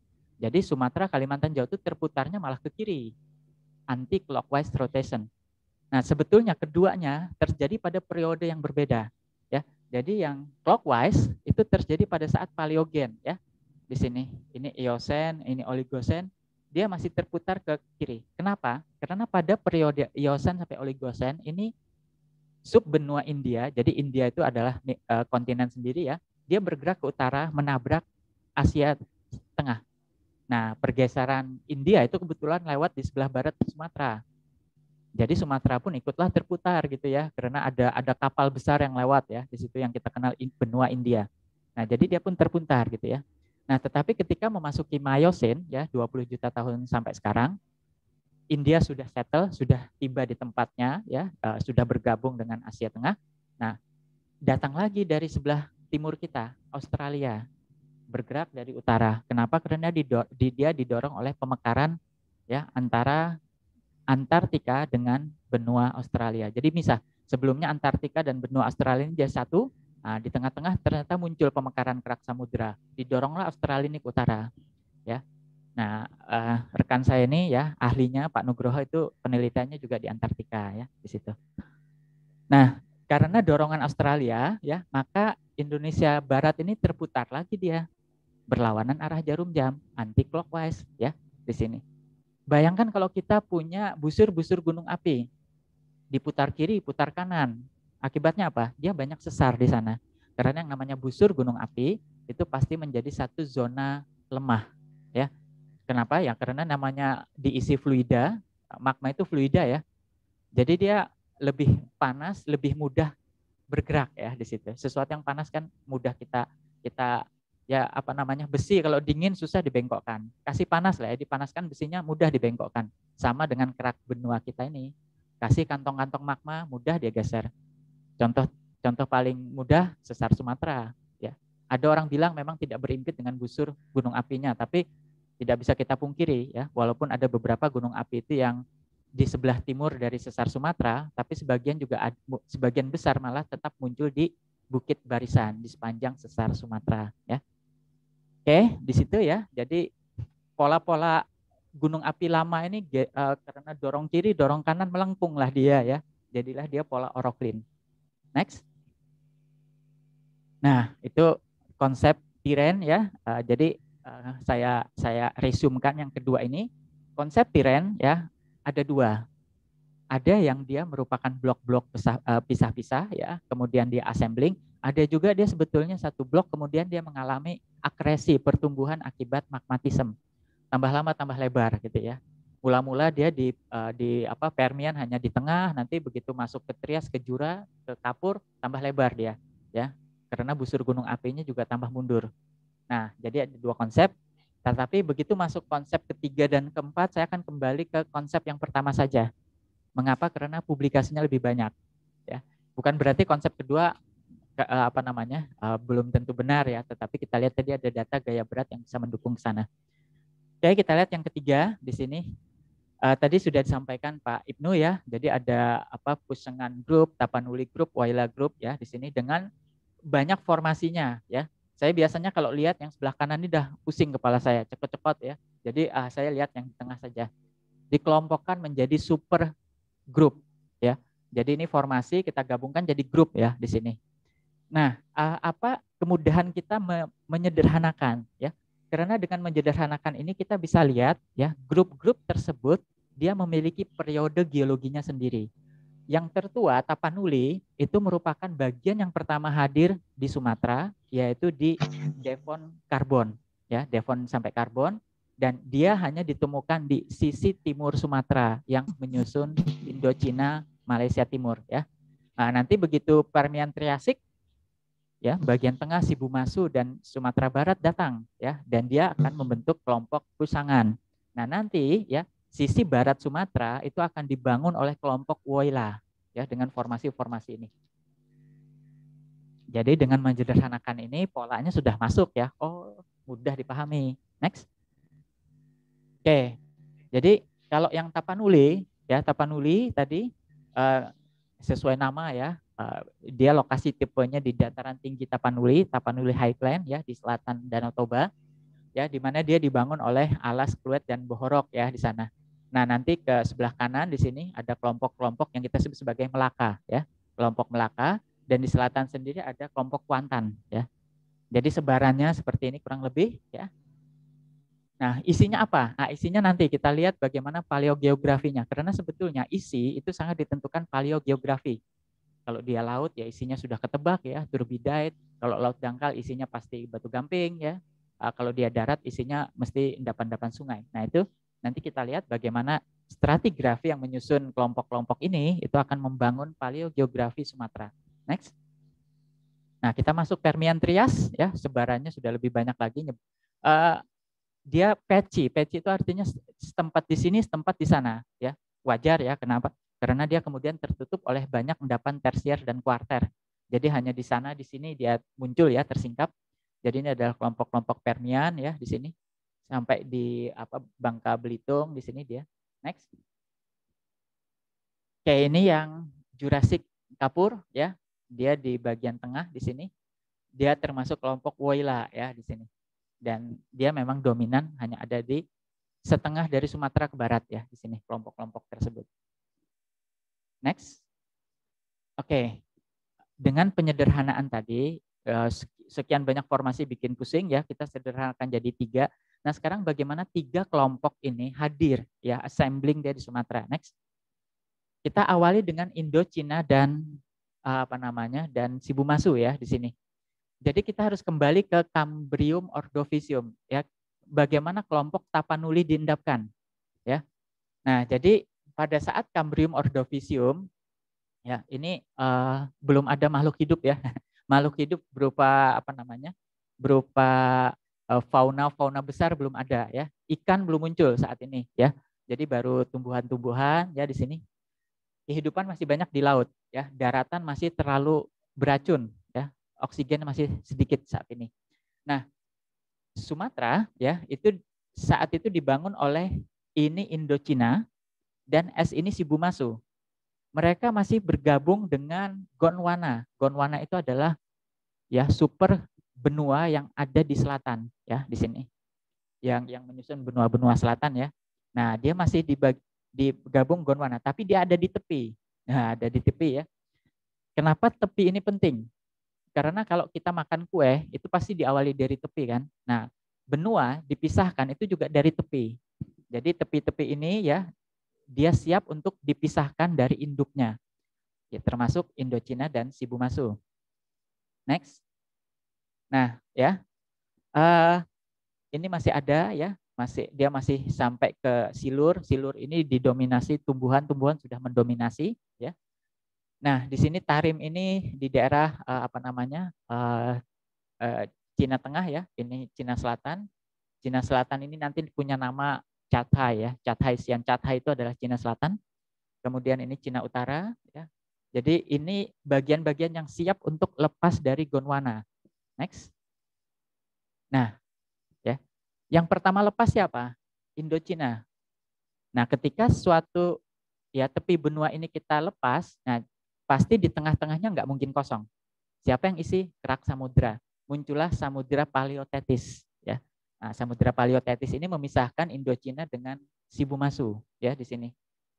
Jadi Sumatera, Kalimantan, Jawa itu terputarnya malah ke kiri, anti clockwise rotation. Nah, sebetulnya keduanya terjadi pada periode yang berbeda, ya. Jadi yang clockwise itu terjadi pada saat Paleogen, ya. Di sini, ini Eosen, ini Oligosen dia masih terputar ke kiri. Kenapa? Karena pada periode Eosen sampai Oligosen ini sub benua India, jadi India itu adalah uh, kontinen sendiri ya, dia bergerak ke utara menabrak Asia Tengah. Nah, pergeseran India itu kebetulan lewat di sebelah barat Sumatera. Jadi Sumatera pun ikutlah terputar gitu ya, karena ada ada kapal besar yang lewat ya di situ yang kita kenal benua India. Nah, jadi dia pun terputar gitu ya. Nah, tetapi ketika memasuki Miocene ya 20 juta tahun sampai sekarang, India sudah settle, sudah tiba di tempatnya ya, uh, sudah bergabung dengan Asia Tengah. Nah, datang lagi dari sebelah timur kita, Australia, bergerak dari utara. Kenapa? Karena didor, dia didorong oleh pemekaran ya antara Antartika dengan benua Australia. Jadi misah, sebelumnya Antartika dan benua Australia ini jadi satu, nah, di tengah-tengah ternyata muncul pemekaran kerak samudra. Didoronglah Australia ini utara. Ya, Nah, uh, rekan saya ini ya ahlinya Pak Nugroho itu penelitiannya juga di Antartika ya di situ. Nah, karena dorongan Australia ya, maka Indonesia Barat ini terputar lagi dia berlawanan arah jarum jam anti clockwise ya di sini. Bayangkan kalau kita punya busur-busur gunung api diputar kiri, putar kanan. Akibatnya apa? Dia banyak sesar di sana. Karena yang namanya busur gunung api itu pasti menjadi satu zona lemah ya Kenapa? Ya karena namanya diisi fluida, magma itu fluida ya. Jadi dia lebih panas, lebih mudah bergerak ya di situ. Sesuatu yang panas kan mudah kita kita ya apa namanya besi kalau dingin susah dibengkokkan. Kasih panas lah ya, dipanaskan besinya mudah dibengkokkan. Sama dengan kerak benua kita ini. Kasih kantong-kantong magma mudah dia geser. Contoh contoh paling mudah sesar Sumatera ya. Ada orang bilang memang tidak berimpit dengan busur gunung apinya, tapi tidak bisa kita pungkiri ya, walaupun ada beberapa gunung api itu yang di sebelah timur dari sesar Sumatera, tapi sebagian juga sebagian besar malah tetap muncul di Bukit Barisan di sepanjang sesar Sumatera ya. Oke, di situ ya. Jadi pola-pola gunung api lama ini uh, karena dorong kiri, dorong kanan melengkung lah dia ya. Jadilah dia pola oroklin. Next. Nah, itu konsep tiren ya. Uh, jadi uh, saya saya resumekan yang kedua ini. Konsep tiren ya ada dua. Ada yang dia merupakan blok-blok eh, pisah-pisah ya kemudian dia assembling. Ada juga dia sebetulnya satu blok kemudian dia mengalami akresi pertumbuhan akibat magmatisme. Tambah lama tambah lebar gitu ya mula-mula dia di uh, di apa Permian hanya di tengah nanti begitu masuk ke Trias ke Jura ke Kapur tambah lebar dia ya karena busur gunung apinya juga tambah mundur Nah, jadi ada dua konsep. Tetapi begitu masuk konsep ketiga dan keempat, saya akan kembali ke konsep yang pertama saja. Mengapa? Karena publikasinya lebih banyak. Ya, bukan berarti konsep kedua eh, apa namanya eh, belum tentu benar ya. Tetapi kita lihat tadi ada data gaya berat yang bisa mendukung sana. Oke, kita lihat yang ketiga di sini. Uh, tadi sudah disampaikan Pak Ibnu ya. Jadi ada apa Pusengan Group, Tapanuli Group, Waila Group ya di sini dengan banyak formasinya ya. Saya biasanya kalau lihat yang sebelah kanan ini udah pusing kepala saya, cepet-cepet ya. Jadi uh, saya lihat yang di tengah saja. Dikelompokkan menjadi super grup ya. Jadi ini formasi kita gabungkan jadi grup ya di sini. Nah, uh, apa kemudahan kita me menyederhanakan ya? Karena dengan menyederhanakan ini kita bisa lihat ya, grup-grup tersebut dia memiliki periode geologinya sendiri. Yang tertua Tapanuli itu merupakan bagian yang pertama hadir di Sumatera yaitu di Devon Karbon ya Devon sampai Karbon dan dia hanya ditemukan di sisi timur Sumatera yang menyusun Indochina Malaysia Timur ya. Nah, nanti begitu Permian Triasik ya bagian tengah Sibumasu dan Sumatera Barat datang ya dan dia akan membentuk kelompok Pusangan. Nah, nanti ya sisi barat Sumatera itu akan dibangun oleh kelompok Woyla ya dengan formasi-formasi ini. Jadi dengan menyederhanakan ini polanya sudah masuk ya. Oh, mudah dipahami. Next. Oke. Jadi kalau yang Tapanuli ya Tapanuli tadi uh, sesuai nama ya uh, dia lokasi tipenya di dataran tinggi Tapanuli, Tapanuli Highland ya di selatan Danau Toba ya di mana dia dibangun oleh Alas Kluet dan Bohorok ya di sana. Nah, nanti ke sebelah kanan di sini ada kelompok-kelompok yang kita sebut sebagai Melaka ya. Kelompok Melaka dan di selatan sendiri ada kelompok Kuantan ya. Jadi sebarannya seperti ini kurang lebih ya. Nah, isinya apa? Nah, isinya nanti kita lihat bagaimana paleogeografinya. Karena sebetulnya isi itu sangat ditentukan paleogeografi. Kalau dia laut ya isinya sudah ketebak ya, turbidite. Kalau laut dangkal isinya pasti batu gamping ya. Ah, kalau dia darat isinya mesti endapan-endapan sungai. Nah, itu nanti kita lihat bagaimana stratigrafi yang menyusun kelompok-kelompok ini itu akan membangun paleogeografi Sumatera. Next. Nah, kita masuk Permian Trias ya, sebarannya sudah lebih banyak lagi. Uh, dia peci, peci itu artinya setempat di sini, setempat di sana ya. Wajar ya, kenapa? Karena dia kemudian tertutup oleh banyak endapan tersier dan kuarter. Jadi hanya di sana di sini dia muncul ya tersingkap. Jadi ini adalah kelompok-kelompok Permian ya di sini sampai di apa Bangka Belitung di sini dia. Next. Kayak ini yang Jurassic Kapur ya, dia di bagian tengah di sini. Dia termasuk kelompok Woyla ya di sini. Dan dia memang dominan hanya ada di setengah dari Sumatera ke barat ya di sini kelompok-kelompok tersebut. Next. Oke. Dengan penyederhanaan tadi eh, sekian banyak formasi bikin pusing ya, kita sederhanakan jadi tiga. Nah sekarang bagaimana tiga kelompok ini hadir ya assembling dari Sumatera. Next. Kita awali dengan Indo, Cina dan uh, apa namanya dan Sibumasu ya di sini. Jadi kita harus kembali ke Cambrium ordovicium ya. Bagaimana kelompok Tapanuli diendapkan ya. Nah, jadi pada saat Cambrium ordovicium ya ini uh, belum ada makhluk hidup ya. makhluk hidup berupa apa namanya? berupa uh, fauna fauna besar belum ada ya. Ikan belum muncul saat ini ya. Jadi baru tumbuhan-tumbuhan ya di sini kehidupan masih banyak di laut ya daratan masih terlalu beracun ya oksigen masih sedikit saat ini nah Sumatera ya itu saat itu dibangun oleh ini Indochina dan S ini Sibumasu mereka masih bergabung dengan Gondwana Gondwana itu adalah ya super benua yang ada di selatan ya di sini yang yang menyusun benua-benua selatan ya nah dia masih dibagi, digabung Gondwana, tapi dia ada di tepi. Nah, ada di tepi ya. Kenapa tepi ini penting? Karena kalau kita makan kue, itu pasti diawali dari tepi kan. Nah, benua dipisahkan itu juga dari tepi. Jadi tepi-tepi ini ya, dia siap untuk dipisahkan dari induknya. Ya, termasuk Indochina dan Sibumasu. Next. Nah, ya. Uh, ini masih ada ya masih dia masih sampai ke silur. Silur ini didominasi tumbuhan-tumbuhan sudah mendominasi ya. Nah, di sini Tarim ini di daerah uh, apa namanya? Uh, uh, Cina Tengah ya, ini Cina Selatan. Cina Selatan ini nanti punya nama Chathai ya. Chathai Sian Chathai itu adalah Cina Selatan. Kemudian ini Cina Utara ya. Jadi ini bagian-bagian yang siap untuk lepas dari Gondwana. Next. Nah, yang pertama lepas siapa? Indochina. Nah, ketika suatu ya tepi benua ini kita lepas, nah pasti di tengah-tengahnya nggak mungkin kosong. Siapa yang isi? Kerak samudra. Muncullah samudra Paleotetis. Nah, samudra Paleotetis ini memisahkan Indochina dengan Sibumasu ya di sini.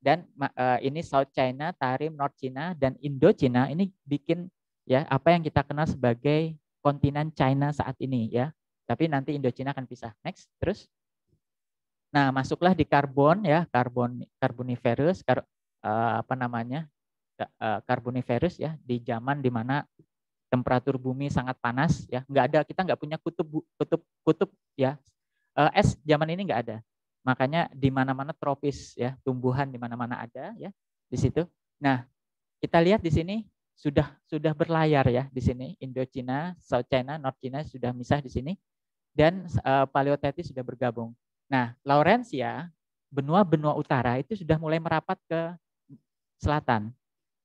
Dan uh, ini South China, Tarim, North China, dan Indochina ini bikin ya apa yang kita kenal sebagai kontinen China saat ini ya tapi nanti Indochina akan pisah. Next, terus. Nah, masuklah di karbon ya, karbon karboniferous, kar, uh, apa namanya? Uh, karboniferous ya, di zaman di mana temperatur bumi sangat panas ya, nggak ada kita nggak punya kutub kutub kutub ya. Uh, es zaman ini nggak ada. Makanya di mana-mana tropis ya, tumbuhan di mana-mana ada ya di situ. Nah, kita lihat di sini sudah sudah berlayar ya di sini Indochina, South China, North China sudah misah di sini dan uh, Paleotetis sudah bergabung. Nah, Laurensia, benua-benua utara itu sudah mulai merapat ke selatan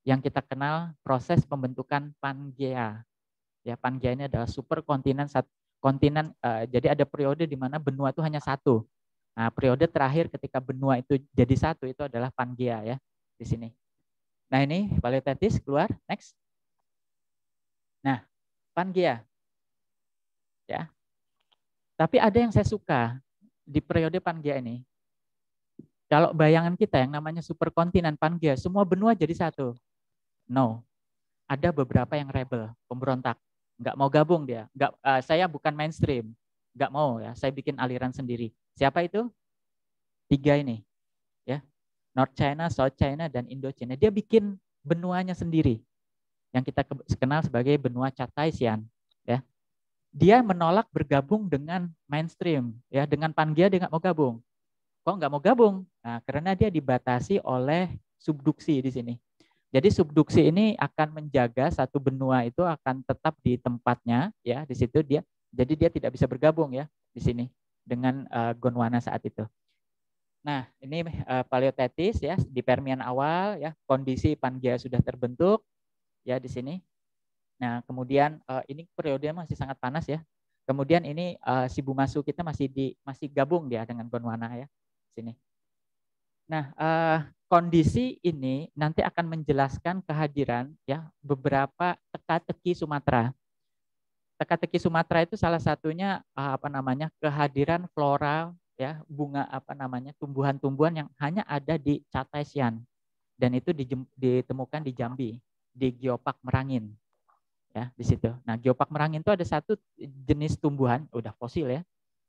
yang kita kenal proses pembentukan Pangea. Ya, Pangea ini adalah super kontinen uh, jadi ada periode di mana benua itu hanya satu. Nah, periode terakhir ketika benua itu jadi satu itu adalah Pangea ya di sini. Nah, ini Paleotetis keluar, next. Nah, Pangea. Ya, tapi ada yang saya suka di periode Pangea ini. Kalau bayangan kita yang namanya superkontinen Pangea, semua benua jadi satu. No. Ada beberapa yang rebel, pemberontak. Nggak mau gabung dia. Nggak, uh, saya bukan mainstream. Nggak mau ya, saya bikin aliran sendiri. Siapa itu? Tiga ini. ya North China, South China, dan Indochina. Dia bikin benuanya sendiri. Yang kita kenal sebagai benua Chataisian. Ya dia menolak bergabung dengan mainstream ya dengan Pangea dia nggak mau gabung kok nggak mau gabung nah, karena dia dibatasi oleh subduksi di sini jadi subduksi ini akan menjaga satu benua itu akan tetap di tempatnya ya di situ dia jadi dia tidak bisa bergabung ya di sini dengan uh, Gondwana saat itu nah ini uh, paleotetis ya di Permian awal ya kondisi Pangea sudah terbentuk ya di sini Nah, kemudian uh, ini periodenya masih sangat panas ya. Kemudian ini uh, si Bumasu kita masih di masih gabung dia dengan Gondwana ya sini. Nah, uh, kondisi ini nanti akan menjelaskan kehadiran ya beberapa teka-teki Sumatera. Teka-teki Sumatera itu salah satunya eh, apa namanya kehadiran flora ya bunga apa namanya tumbuhan-tumbuhan yang hanya ada di Catesian dan itu ditemukan di Jambi di Geopark Merangin ya di situ. Nah Geopark Merangin itu ada satu jenis tumbuhan udah fosil ya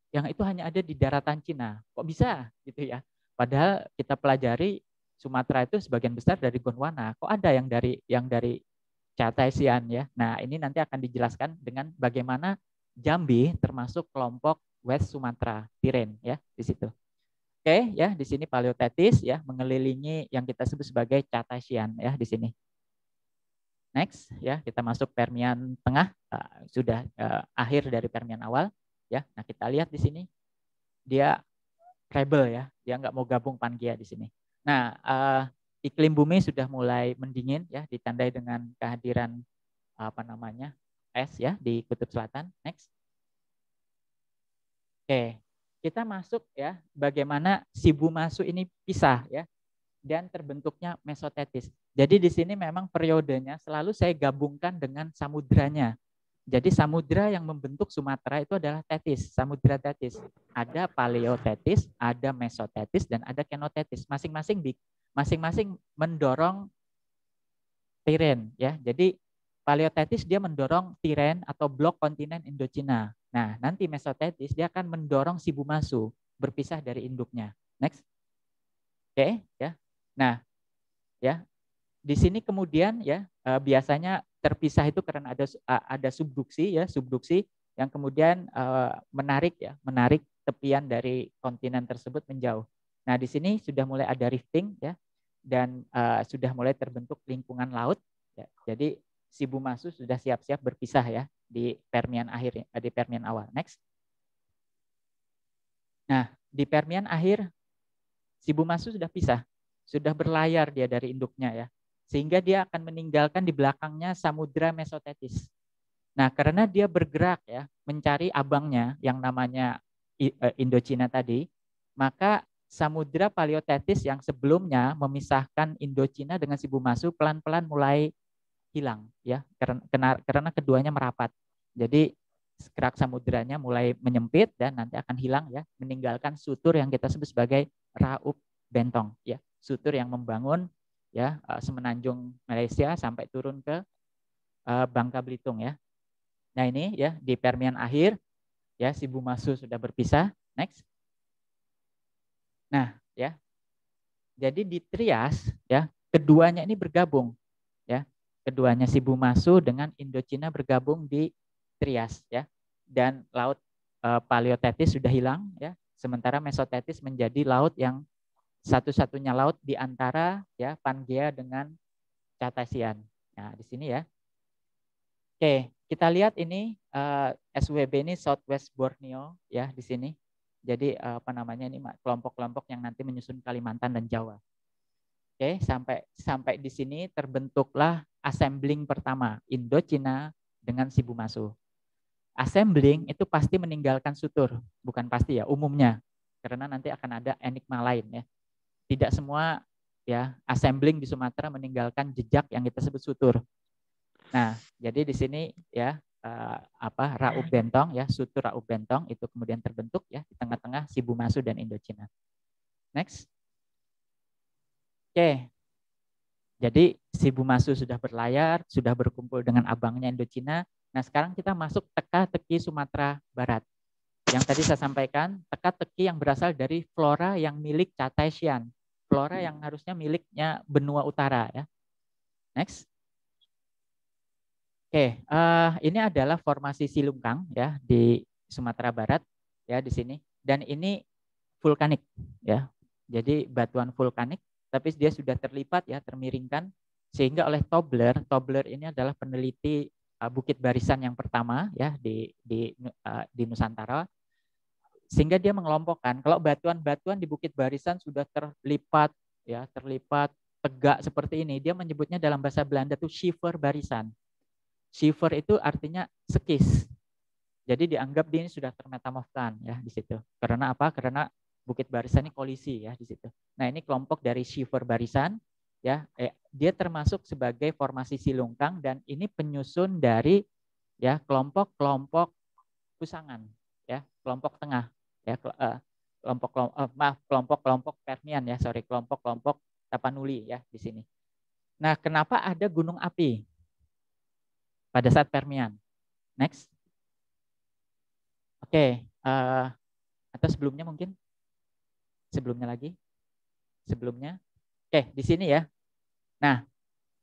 yang itu hanya ada di daratan Cina. Kok bisa gitu ya? Padahal kita pelajari Sumatera itu sebagian besar dari Gondwana. Kok ada yang dari yang dari Chatesian ya? Nah, ini nanti akan dijelaskan dengan bagaimana Jambi termasuk kelompok West Sumatera, Tiren ya di situ. Oke, ya di sini paleotetis ya mengelilingi yang kita sebut sebagai Chatesian ya di sini. Next ya, kita masuk Permian tengah uh, sudah uh, akhir dari Permian awal ya. Nah, kita lihat di sini dia rebel ya, dia nggak mau gabung Pangea di sini. Nah, uh, iklim bumi sudah mulai mendingin ya, ditandai dengan kehadiran apa namanya es ya di kutub selatan. Next. Oke, kita masuk ya bagaimana si Bumasu ini pisah ya dan terbentuknya mesotetis. Jadi di sini memang periodenya selalu saya gabungkan dengan samudranya. Jadi samudra yang membentuk Sumatera itu adalah tetis, samudra tetis. Ada paleotetis, ada mesotetis, dan ada kenotetis. Masing-masing masing-masing mendorong tiren ya. Jadi paleotetis dia mendorong tiren atau blok kontinen Indochina. Nah, nanti mesotetis dia akan mendorong si bumasu berpisah dari induknya. Next. Oke, okay, ya. Nah, ya. Di sini kemudian ya eh, biasanya terpisah itu karena ada ada subduksi ya, subduksi yang kemudian uh, menarik ya, menarik tepian dari kontinen tersebut menjauh. Nah, di sini sudah mulai ada rifting ya dan uh, sudah mulai terbentuk lingkungan laut ya. Jadi si Bumasu sudah siap-siap berpisah ya di Permian akhir di Permian awal. Next. Nah, di Permian akhir si Bumasu sudah pisah, sudah berlayar dia dari induknya ya sehingga dia akan meninggalkan di belakangnya samudra mesotetis. Nah, karena dia bergerak ya, mencari abangnya yang namanya e, Indochina tadi, maka samudra paleotetis yang sebelumnya memisahkan Indochina dengan Sibumasu pelan-pelan mulai hilang ya, karena karena keduanya merapat. Jadi kerak samudranya mulai menyempit dan nanti akan hilang ya, meninggalkan sutur yang kita sebut sebagai raup bentong ya, sutur yang membangun ya uh, semenanjung Malaysia sampai turun ke uh, Bangka Belitung ya. Nah ini ya di Permian akhir ya si Bumasu sudah berpisah. Next. Nah ya jadi di Trias ya keduanya ini bergabung ya keduanya si Bumasu dengan Indochina bergabung di Trias ya dan laut uh, Paleotetis sudah hilang ya sementara Mesotetis menjadi laut yang satu-satunya laut di antara ya Pangea dengan Catasian. Nah, di sini ya. Oke, kita lihat ini uh, eh, SWB ini Southwest Borneo ya di sini. Jadi uh, apa namanya ini kelompok-kelompok yang nanti menyusun Kalimantan dan Jawa. Oke, sampai sampai di sini terbentuklah assembling pertama Indo-Cina dengan Sibumasu. Assembling itu pasti meninggalkan sutur, bukan pasti ya, umumnya. Karena nanti akan ada enigma lain ya tidak semua ya assembling di Sumatera meninggalkan jejak yang kita sebut sutur. Nah, jadi di sini ya uh, apa raup bentong ya sutur raup bentong itu kemudian terbentuk ya di tengah-tengah Sibumasu dan Indochina. Next. Oke. Jadi Sibumasu sudah berlayar, sudah berkumpul dengan abangnya Indochina. Nah, sekarang kita masuk teka-teki Sumatera Barat. Yang tadi saya sampaikan, teka-teki yang berasal dari flora yang milik Chatesian flora yang harusnya miliknya benua utara ya. Next. Oke, uh, ini adalah formasi Silungkang ya di Sumatera Barat ya di sini dan ini vulkanik ya. Jadi batuan vulkanik tapi dia sudah terlipat ya termiringkan sehingga oleh Tobler, Tobler ini adalah peneliti uh, Bukit Barisan yang pertama ya di di uh, di Nusantara sehingga dia mengelompokkan kalau batuan-batuan di Bukit Barisan sudah terlipat ya, terlipat tegak seperti ini, dia menyebutnya dalam bahasa Belanda itu shiver barisan. Shiver itu artinya sekis. Jadi dianggap dia ini sudah termetamorfkan ya di situ. Karena apa? Karena Bukit Barisan ini kolisi ya di situ. Nah ini kelompok dari Shiver Barisan ya eh, dia termasuk sebagai formasi silungkang dan ini penyusun dari ya kelompok-kelompok pusangan ya kelompok tengah ya eh, kelompok kelompok uh, maaf kelompok-kelompok Permian ya sorry kelompok-kelompok Tapanuli ya di sini. Nah kenapa ada gunung api pada saat Permian? Next. Oke, okay, eh, atau sebelumnya mungkin? Sebelumnya lagi? Sebelumnya? Oke, di sini ya. Nah,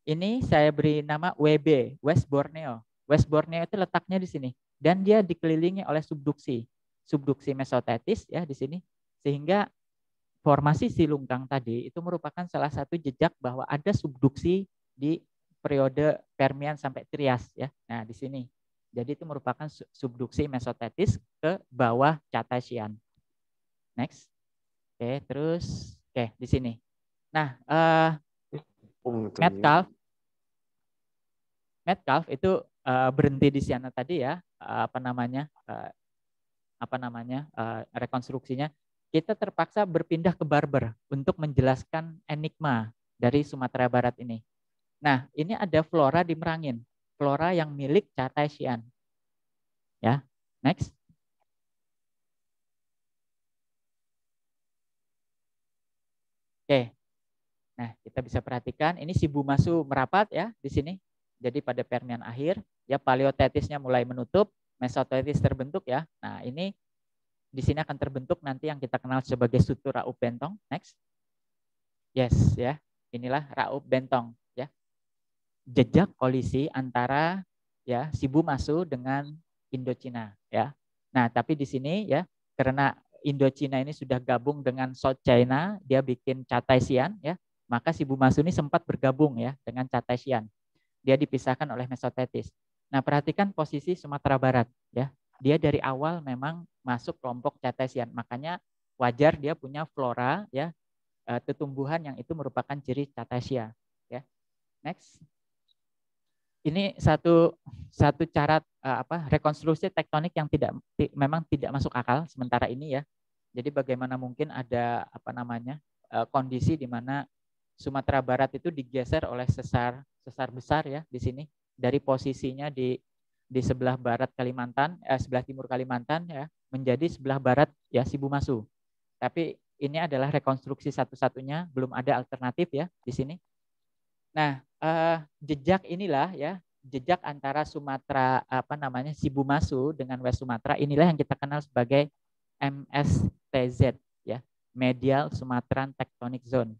ini saya beri nama WB, West Borneo. West Borneo itu letaknya di sini dan dia dikelilingi oleh subduksi. Subduksi mesotetis ya di sini sehingga formasi silungkang tadi itu merupakan salah satu jejak bahwa ada subduksi di periode Permian sampai Trias ya. Nah, di sini. Jadi itu merupakan subduksi mesotetis ke bawah Catasian. Next. Oke, terus oke di sini. Nah, uh, Metcalf, Metcalf itu uh, berhenti di sana tadi ya, uh, apa namanya, uh, apa namanya, uh, rekonstruksinya. Kita terpaksa berpindah ke Barber untuk menjelaskan enigma dari Sumatera Barat ini. Nah, ini ada flora di Merangin, flora yang milik Cartesian. Ya, next. Oke, Nah, kita bisa perhatikan ini si Bumasu merapat ya di sini. Jadi pada Permian akhir ya paleotetisnya mulai menutup, mesotetis terbentuk ya. Nah, ini di sini akan terbentuk nanti yang kita kenal sebagai struktur Raup Bentong. Next. Yes, ya. Inilah Raup Bentong ya. Jejak kolisi antara ya si Bumasu dengan Indochina ya. Nah, tapi di sini ya karena Indochina ini sudah gabung dengan South China, dia bikin Chatesian ya maka si Bumasu ini sempat bergabung ya dengan Catesian. Dia dipisahkan oleh Mesotetis. Nah, perhatikan posisi Sumatera Barat ya. Dia dari awal memang masuk kelompok Catesian. Makanya wajar dia punya flora ya eh, tumbuhan yang itu merupakan ciri Catesia ya. Next. Ini satu satu cara eh, apa rekonstruksi tektonik yang tidak memang tidak masuk akal sementara ini ya. Jadi bagaimana mungkin ada apa namanya eh, kondisi di mana Sumatera Barat itu digeser oleh sesar sesar besar ya di sini dari posisinya di di sebelah barat Kalimantan, eh, sebelah timur Kalimantan ya menjadi sebelah barat ya Sibumasu. Tapi ini adalah rekonstruksi satu-satunya, belum ada alternatif ya di sini. Nah, eh, jejak inilah ya jejak antara Sumatera apa namanya Sibumasu dengan West Sumatera inilah yang kita kenal sebagai MSTZ ya, Medial Sumatran Tectonic Zone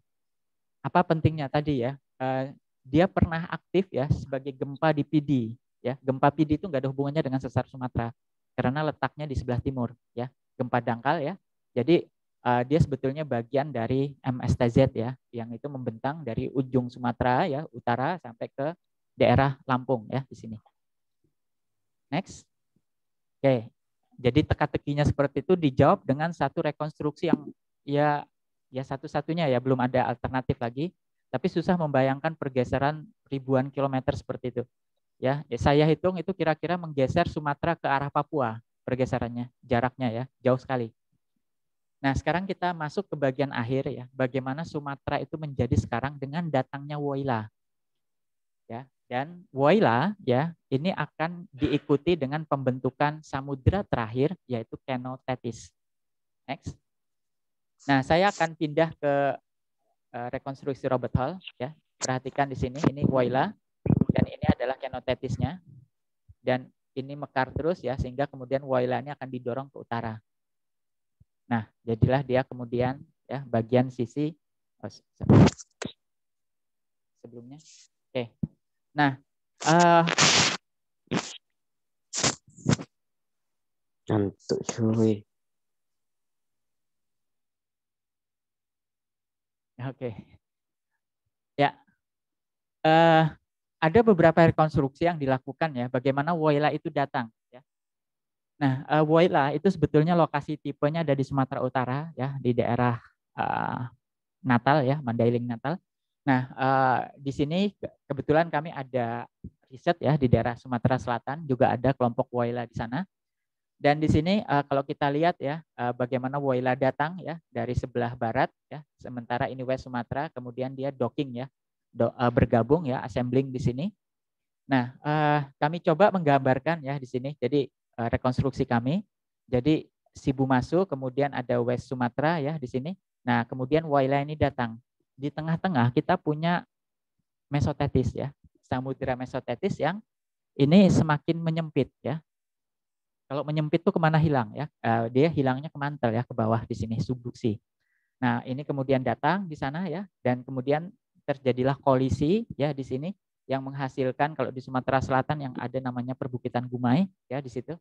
apa pentingnya tadi ya? Uh, dia pernah aktif ya sebagai gempa di PD ya. Gempa PD itu nggak ada hubungannya dengan sesar Sumatera karena letaknya di sebelah timur ya. Gempa dangkal ya. Jadi uh, dia sebetulnya bagian dari MSTZ ya yang itu membentang dari ujung Sumatera ya utara sampai ke daerah Lampung ya di sini. Next. Oke. Jadi teka-tekinya seperti itu dijawab dengan satu rekonstruksi yang ya ya satu-satunya ya belum ada alternatif lagi tapi susah membayangkan pergeseran ribuan kilometer seperti itu. Ya, ya saya hitung itu kira-kira menggeser Sumatera ke arah Papua pergeserannya jaraknya ya jauh sekali. Nah sekarang kita masuk ke bagian akhir ya bagaimana Sumatera itu menjadi sekarang dengan datangnya Woyla ya dan Woyla ya ini akan diikuti dengan pembentukan samudra terakhir yaitu Kenotetis. Next. Nah, saya akan pindah ke uh, rekonstruksi Robert Hall ya. Perhatikan di sini ini Woyla dan ini adalah kenotetisnya. Dan ini mekar terus ya sehingga kemudian Woyla ini akan didorong ke utara. Nah, jadilah dia kemudian ya bagian sisi oh, sebelumnya. Oke. Okay. Nah, uh, Ngantuk cuy. Oke. Okay. Ya. Uh, ada beberapa rekonstruksi yang dilakukan ya, bagaimana Woyla itu datang. Ya. Nah, uh, Woyla itu sebetulnya lokasi tipenya ada di Sumatera Utara, ya, di daerah uh, Natal ya, Mandailing Natal. Nah, uh, di sini kebetulan kami ada riset ya di daerah Sumatera Selatan, juga ada kelompok Woyla di sana. Dan di sini uh, kalau kita lihat ya uh, bagaimana Woyla datang ya dari sebelah barat ya, sementara ini West Sumatera, kemudian dia docking ya, do, uh, bergabung ya, assembling di sini. Nah, uh, kami coba menggambarkan ya di sini. Jadi uh, rekonstruksi kami. Jadi Sibu masuk, kemudian ada West Sumatera ya di sini. Nah, kemudian Woyla ini datang. Di tengah-tengah kita punya mesotetis ya, samudera mesotetis yang ini semakin menyempit ya kalau menyempit tuh ke mana hilang ya? Uh, dia hilangnya ke mantel ya, ke bawah di sini subduksi. Nah ini kemudian datang di sana ya, dan kemudian terjadilah kolisi ya di sini yang menghasilkan kalau di Sumatera Selatan yang ada namanya perbukitan Gumai ya di situ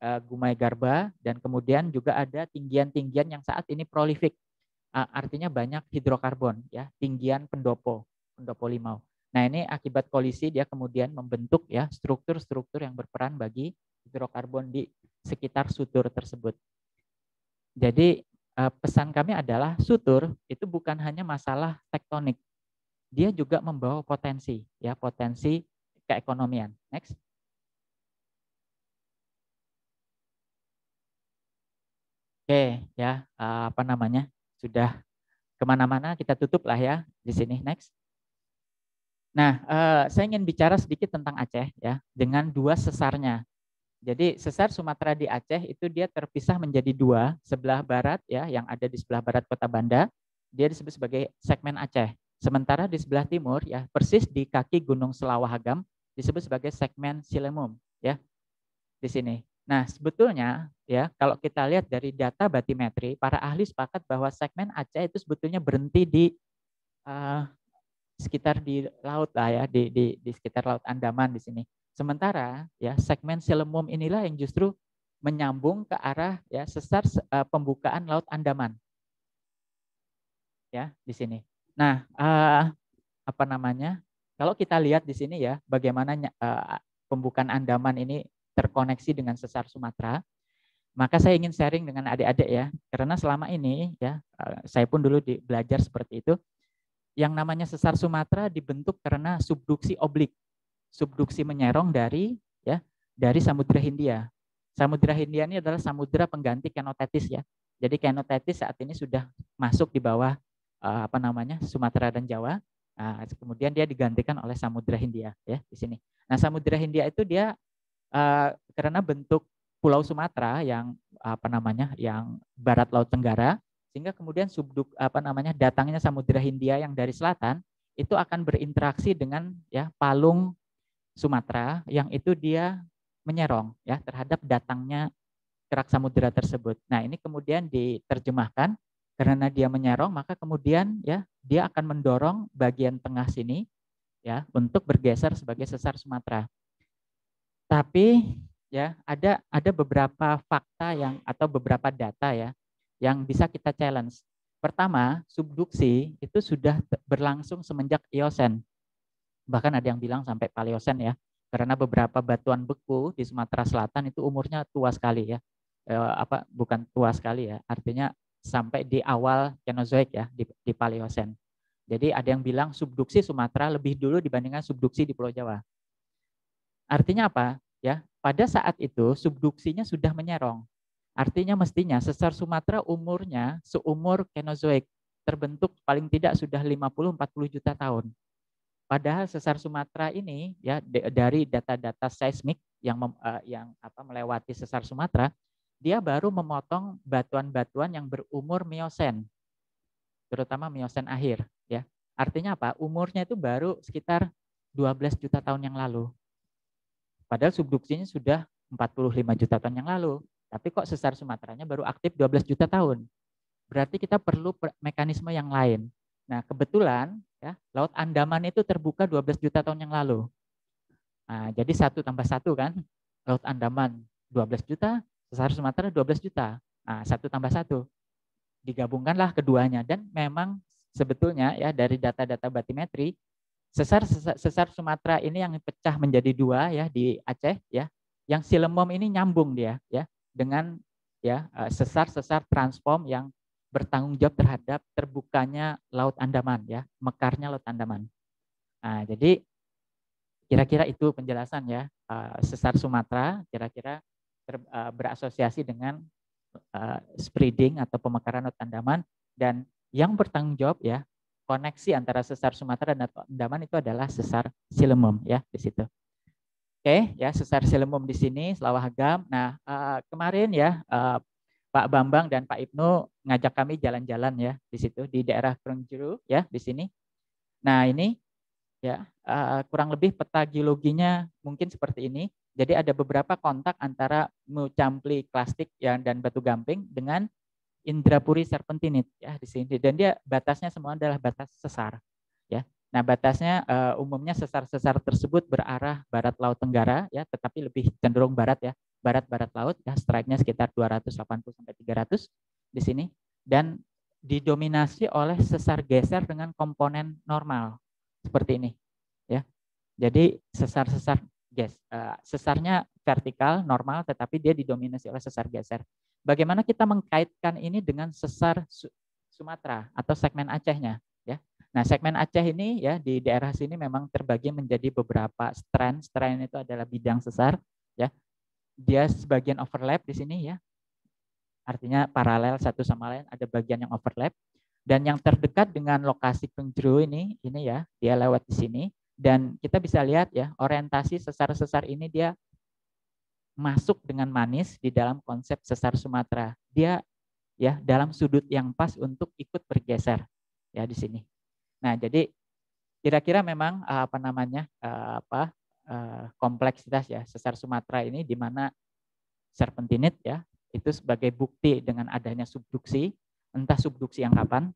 uh, Gumai Garba dan kemudian juga ada tinggian-tinggian yang saat ini prolifik uh, artinya banyak hidrokarbon ya tinggian pendopo pendopo limau. Nah ini akibat kolisi dia kemudian membentuk ya struktur-struktur yang berperan bagi hidrokarbon di sekitar sutur tersebut. Jadi eh, pesan kami adalah sutur itu bukan hanya masalah tektonik. Dia juga membawa potensi, ya potensi keekonomian. Next. Oke, ya eh, apa namanya sudah ke mana-mana kita tutup lah ya di sini. Next. Nah, eh, saya ingin bicara sedikit tentang Aceh ya dengan dua sesarnya. Jadi sesar Sumatera di Aceh itu dia terpisah menjadi dua, sebelah barat ya yang ada di sebelah barat Kota Banda, dia disebut sebagai segmen Aceh. Sementara di sebelah timur ya persis di kaki Gunung Selawahagam disebut sebagai segmen Silemum ya. Di sini. Nah, sebetulnya ya kalau kita lihat dari data batimetri, para ahli sepakat bahwa segmen Aceh itu sebetulnya berhenti di uh, sekitar di laut lah ya, di, di, di sekitar laut Andaman di sini. Sementara ya segmen Silemum inilah yang justru menyambung ke arah ya sesar uh, pembukaan Laut Andaman. Ya, di sini. Nah, uh, apa namanya? Kalau kita lihat di sini ya bagaimana uh, pembukaan Andaman ini terkoneksi dengan sesar Sumatera, maka saya ingin sharing dengan adik-adik ya, karena selama ini ya saya pun dulu belajar seperti itu. Yang namanya sesar Sumatera dibentuk karena subduksi oblik subduksi menyerong dari ya dari Samudra Hindia. Samudra Hindia ini adalah samudra pengganti Kenotetis ya. Jadi Kenotetis saat ini sudah masuk di bawah uh, apa namanya Sumatera dan Jawa. Nah, kemudian dia digantikan oleh Samudra Hindia ya di sini. Nah Samudra Hindia itu dia uh, karena bentuk Pulau Sumatera yang apa namanya yang barat laut Tenggara sehingga kemudian subduk apa namanya datangnya Samudra Hindia yang dari selatan itu akan berinteraksi dengan ya palung Sumatera yang itu dia menyerong ya terhadap datangnya kerak samudera tersebut. Nah, ini kemudian diterjemahkan karena dia menyerong maka kemudian ya dia akan mendorong bagian tengah sini ya untuk bergeser sebagai sesar Sumatera. Tapi ya ada ada beberapa fakta yang atau beberapa data ya yang bisa kita challenge. Pertama, subduksi itu sudah berlangsung semenjak Eosen bahkan ada yang bilang sampai Paleosen ya, karena beberapa batuan beku di Sumatera Selatan itu umurnya tua sekali ya, e, apa bukan tua sekali ya, artinya sampai di awal Kenozoik ya di, di Paleosen. Jadi ada yang bilang subduksi Sumatera lebih dulu dibandingkan subduksi di Pulau Jawa. Artinya apa? Ya, pada saat itu subduksinya sudah menyerong. Artinya mestinya sesar Sumatera umurnya seumur Kenozoik terbentuk paling tidak sudah 50-40 juta tahun. Padahal sesar Sumatera ini ya dari data-data seismik yang mem, uh, yang apa melewati sesar Sumatera, dia baru memotong batuan-batuan yang berumur Miosen. Terutama Miosen akhir ya. Artinya apa? Umurnya itu baru sekitar 12 juta tahun yang lalu. Padahal subduksinya sudah 45 juta tahun yang lalu. Tapi kok sesar Sumateranya baru aktif 12 juta tahun. Berarti kita perlu mekanisme yang lain. Nah, kebetulan ya, Laut Andaman itu terbuka 12 juta tahun yang lalu. Nah, jadi satu tambah satu kan, Laut Andaman 12 juta, sesar Sumatera 12 juta. Nah, satu tambah satu. Digabungkanlah keduanya dan memang sebetulnya ya dari data-data batimetri sesar, sesar Sumatera ini yang pecah menjadi dua ya di Aceh ya. Yang Silemom ini nyambung dia ya dengan ya eh, sesar-sesar transform yang bertanggung jawab terhadap terbukanya Laut Andaman ya, mekarnya Laut Andaman. Nah, jadi kira-kira itu penjelasan ya uh, sesar Sumatera, kira-kira uh, berasosiasi dengan uh, spreading atau pemekaran laut Andaman dan yang bertanggung jawab ya koneksi antara sesar Sumatera dan Andaman itu adalah sesar Silemum ya di situ. Oke, ya sesar Silemum di sini Selawahagam. Nah, kemarin ya Pak Bambang dan Pak Ibnu ngajak kami jalan-jalan ya di situ di daerah Krungjeru ya di sini. Nah, ini ya uh, kurang lebih peta geologinya mungkin seperti ini. Jadi ada beberapa kontak antara Mucampli klastik yang dan batu gamping dengan Indrapuri serpentinit ya di sini dan dia batasnya semua adalah batas sesar ya. Nah, batasnya uh, umumnya sesar-sesar tersebut berarah barat laut tenggara ya, tetapi lebih cenderung barat ya, barat-barat laut ya, strike-nya sekitar 280 sampai 300 di sini dan didominasi oleh sesar geser dengan komponen normal seperti ini ya. Jadi sesar-sesar ges, uh, sesarnya vertikal normal tetapi dia didominasi oleh sesar geser. Bagaimana kita mengkaitkan ini dengan sesar Sumatera atau segmen Acehnya ya. Nah, segmen Aceh ini ya di daerah sini memang terbagi menjadi beberapa strand. Strand itu adalah bidang sesar ya. Dia sebagian overlap di sini ya. Artinya paralel satu sama lain ada bagian yang overlap dan yang terdekat dengan lokasi Penjuru ini ini ya, dia lewat di sini dan kita bisa lihat ya orientasi sesar-sesar ini dia masuk dengan manis di dalam konsep sesar Sumatera. Dia ya dalam sudut yang pas untuk ikut bergeser ya di sini. Nah, jadi kira-kira memang eh, apa namanya eh, apa kompleksitas ya sesar Sumatera ini di mana serpentinit ya itu sebagai bukti dengan adanya subduksi entah subduksi yang kapan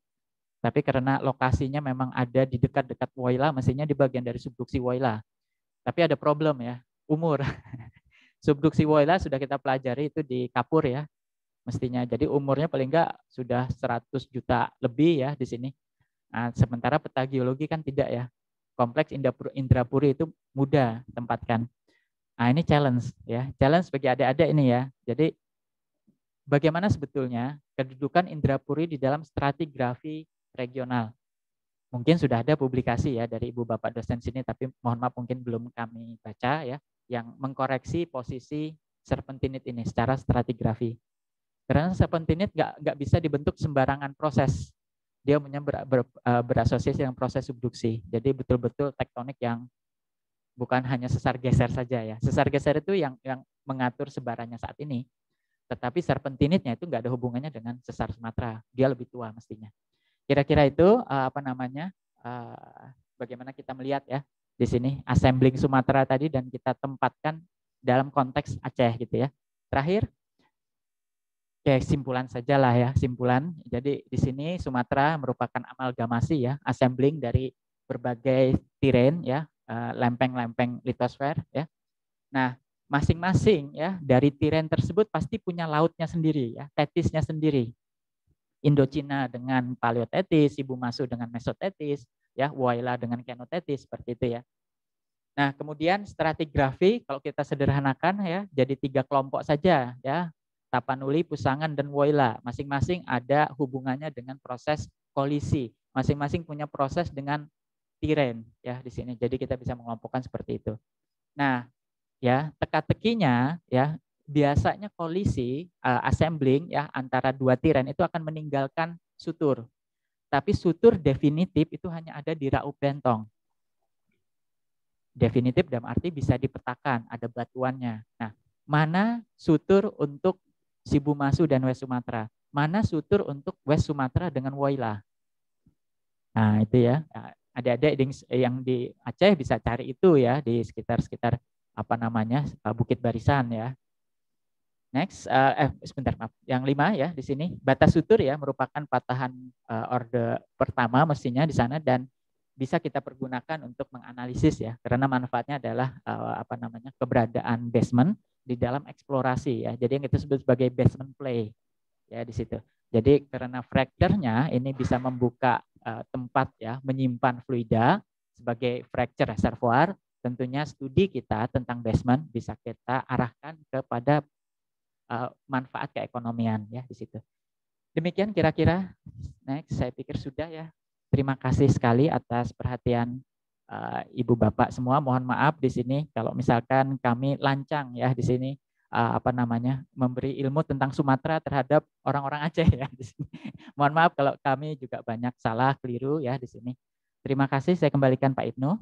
tapi karena lokasinya memang ada di dekat-dekat Woyla mestinya di bagian dari subduksi Woyla tapi ada problem ya umur subduksi Woyla sudah kita pelajari itu di Kapur ya mestinya. Jadi umurnya paling enggak sudah 100 juta lebih ya di sini. Nah, sementara peta geologi kan tidak ya. Kompleks Indrapuri itu mudah tempatkan. Nah, ini challenge ya. Challenge bagi adik-adik ini ya. Jadi bagaimana sebetulnya kedudukan Indrapuri di dalam stratigrafi regional? Mungkin sudah ada publikasi ya dari Ibu Bapak dosen sini tapi mohon maaf mungkin belum kami baca ya yang mengkoreksi posisi serpentinit ini secara stratigrafi. Karena serpentinit nggak nggak bisa dibentuk sembarangan proses. Dia punya ber, ber, eh, berasosiasi dengan proses subduksi. Jadi betul-betul tektonik yang bukan hanya sesar geser saja ya. Sesar geser itu yang yang mengatur sebarannya saat ini. Tetapi serpentinitnya itu nggak ada hubungannya dengan sesar Sumatera. Dia lebih tua mestinya. Kira-kira itu eh, apa namanya? Eh, bagaimana kita melihat ya di sini assembling Sumatera tadi dan kita tempatkan dalam konteks Aceh gitu ya. Terakhir, ya simpulan sajalah ya, simpulan. Jadi di sini Sumatera merupakan amalgamasi ya, assembling dari berbagai tiren ya, eh, lempeng-lempeng litosfer ya. Nah, masing-masing ya dari tiren tersebut pasti punya lautnya sendiri ya, tetisnya sendiri. Indochina dengan paleotetis, Ibu Masu dengan mesotetis, ya Waila dengan kenotetis seperti itu ya. Nah, kemudian stratigrafi kalau kita sederhanakan ya jadi tiga kelompok saja ya. Tapanuli, Pusangan dan Waila. Masing-masing ada hubungannya dengan proses kolisi. Masing-masing punya proses dengan tiren ya di sini. Jadi kita bisa mengelompokkan seperti itu. Nah, ya teka-tekinya ya biasanya kolisi uh, assembling ya antara dua tiren itu akan meninggalkan sutur tapi sutur definitif itu hanya ada di raup bentong. Definitif dalam arti bisa dipetakan, ada batuannya. Nah, mana sutur untuk Sibu Masu dan West Sumatera? Mana sutur untuk West Sumatera dengan Woyla? Nah, itu ya. Nah, ada-ada yang di Aceh bisa cari itu ya di sekitar-sekitar apa namanya Bukit Barisan ya. Next, uh, eh sebentar maaf, yang lima ya di sini batas sutur ya merupakan patahan uh, orde pertama mestinya di sana dan bisa kita pergunakan untuk menganalisis ya karena manfaatnya adalah uh, apa namanya keberadaan basement di dalam eksplorasi ya jadi yang itu disebut sebagai basement play ya di situ jadi karena fracture-nya ini bisa membuka uh, tempat ya menyimpan fluida sebagai fracture reservoir tentunya studi kita tentang basement bisa kita arahkan kepada uh, manfaat keekonomian ya di situ. Demikian kira-kira next saya pikir sudah ya. Terima kasih sekali atas perhatian uh, Ibu Bapak semua. Mohon maaf di sini kalau misalkan kami lancang ya di sini uh, apa namanya memberi ilmu tentang Sumatera terhadap orang-orang Aceh ya di sini. Mohon maaf kalau kami juga banyak salah keliru ya di sini. Terima kasih saya kembalikan Pak Ibnu.